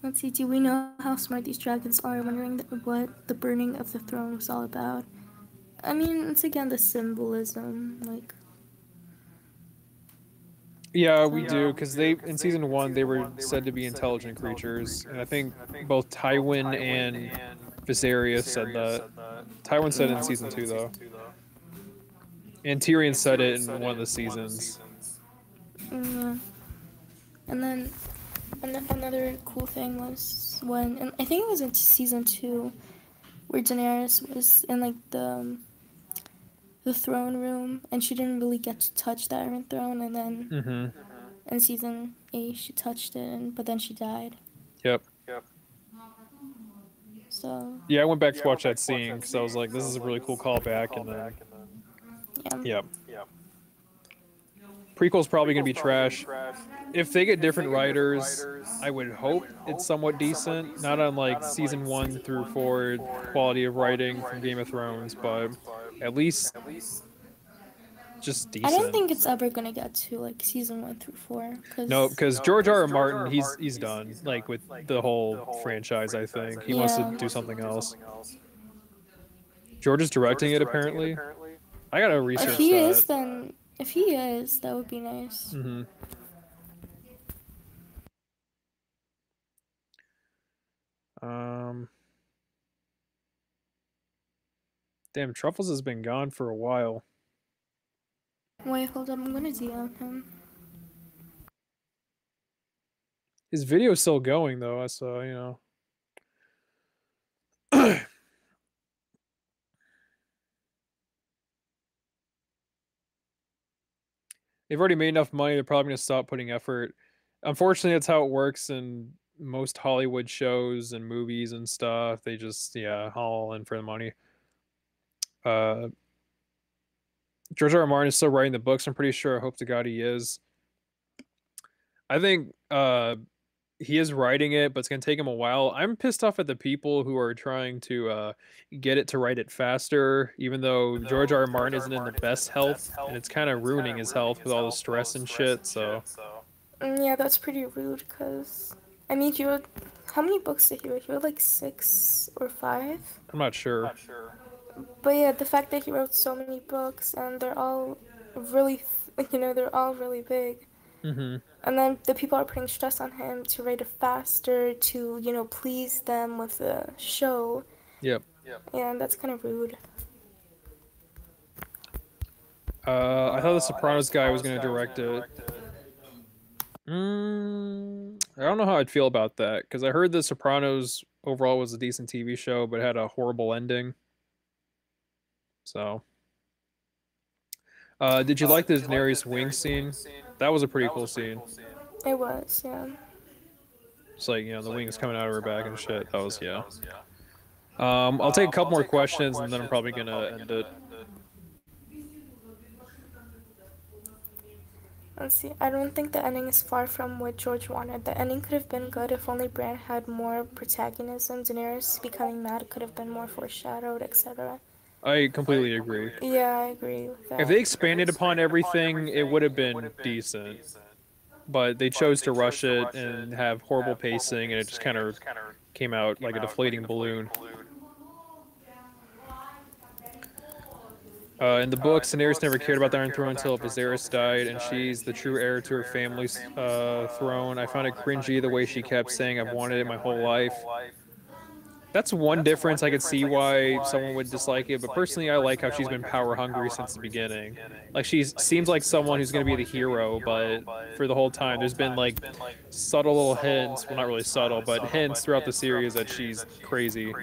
Let's see. Do we know how smart these dragons are? Wondering th- what the burning of the throne was all about. I mean, it's again the symbolism, like. yeah, we do because they in season one they were said to be intelligent creatures, and I think both Tywin and Viserys said that. Tywin said it in season two though, and Tyrion said it in one of the seasons. Mm, yeah. And then an- another cool thing was when, and I think it was in season two, where Daenerys was in like the um, the throne room, and she didn't really get to touch the Iron Throne, and then hmm in season eight she touched it, and, but then she died. Yep. Yep. So Yeah, I went back to watch that scene because I was like, this is a really cool callback, and then yeah. Yep. Prequel's probably gonna be trash. If they get different writers, I would hope it's somewhat decent. Not on like season one through four quality of writing from Game of Thrones, but at least just decent. I don't think it's ever gonna get to like season one through four. Cause No, because George R. R. Martin, he's he's done like with the whole franchise. I think he wants to do something else. George is directing it apparently. I gotta research if he that. is, then if he is, that would be nice. hmm Um. Damn, Truffles has been gone for a while. Wait, hold up. I'm gonna DM him. His video's still going though, so you know. They've already made enough money, they're probably gonna stop putting effort. Unfortunately, that's how it works in most Hollywood shows and movies and stuff. They just yeah, haul in for the money. Uh George R. R. Martin is still writing the books, I'm pretty sure. I hope to God he is. I think uh he is writing it, but it's gonna take him a while. I'm pissed off at the people who are trying to uh, get it to write it faster, even though George R. R. Martin isn't in the best health, and it's kind of ruining his health with all the stress and shit. So Mm, Yeah, that's pretty rude. Cause I mean, he wrote how many books did he write? He wrote like six or five. I'm not sure. But yeah, the fact that he wrote so many books and they're all really, th- you know, they're all really big. Mm-hmm. And then the people are putting stress on him to write it faster to, you know, please them with the show. Yep. Yeah, and that's kind of rude. Uh, I thought the Sopranos guy was gonna direct it. Mm, I don't know how I'd feel about that because I heard the Sopranos overall was a decent TV show, but had a horrible ending. So, uh, did you like the Daenerys wing scene? That was a pretty cool scene. It was, yeah. It's like you know the wings coming out of her back and shit. That was yeah. Um, I'll take a couple more questions and then I'm probably gonna end it. Let's see. I don't think the ending is far from what George wanted. The ending could have been good if only Bran had more protagonism. Daenerys becoming mad could have been more foreshadowed, etc. I completely agree. Yeah, I agree with that. If they expanded upon everything, it would have been decent. But they chose to rush it and have horrible pacing, and it just kind of came out like a deflating balloon. Uh, in the books, Daenerys never cared about the Iron Throne until Viserys died, and she's the true heir to her family's uh, throne. I found it cringy the way she kept saying, "I've wanted it my whole life." That's one difference. I could see why someone would dislike it, but personally, I like how she's been power hungry since the beginning. Like she seems like someone who's going to be the hero, but for the whole time, there's been like subtle little hints. Well, not really subtle, but hints throughout the series that she's crazy.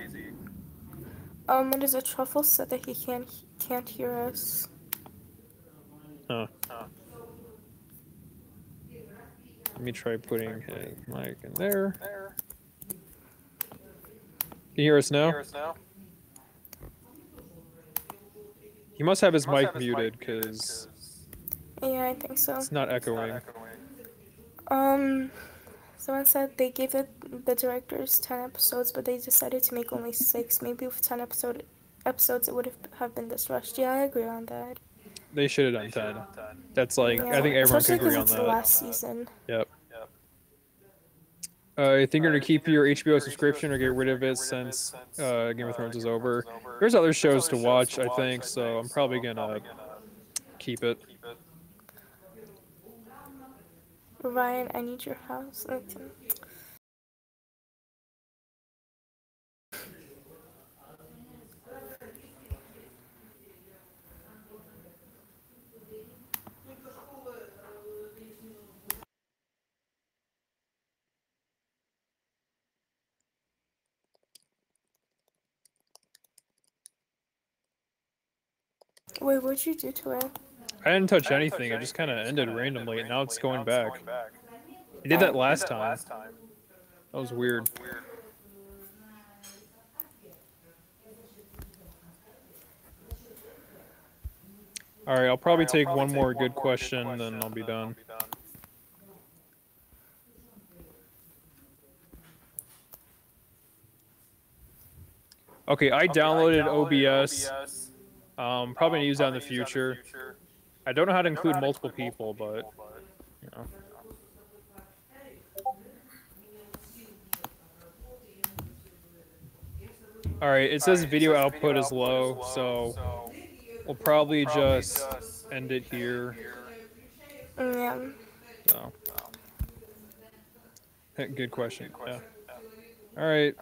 Um, it is a truffle said that he can't can't hear us. Huh. Let me try putting his mic in there. Can you hear us now? He must have his mic muted because Yeah, I think so. it's not echoing. Um, someone said they gave it the directors ten episodes, but they decided to make only six. Maybe with ten episode episodes, it would have have been this rushed. Yeah, I agree on that. They should have done 10. That's like, I think everyone especially can agree 'cause on it's the that. last season. Yep. Uh, I think you're gonna keep your HBO subscription or get rid of it since uh, Game of Thrones is over. There's other shows to watch, I think, so I'm probably gonna keep it. Ryan, I need your house. Wait, what'd you do to it? I didn't touch anything. It just kind of ended randomly, and now it's going back. It oh, did that last time. That was weird. All right, I'll probably take one more good question, then I'll be done. Okay, I downloaded OBS. Um, probably gonna use that in the future. I don't know how to include multiple people, but you know. All right, it says video output is low, so we'll probably just end it here. Yeah. So, good question. Yeah. All right.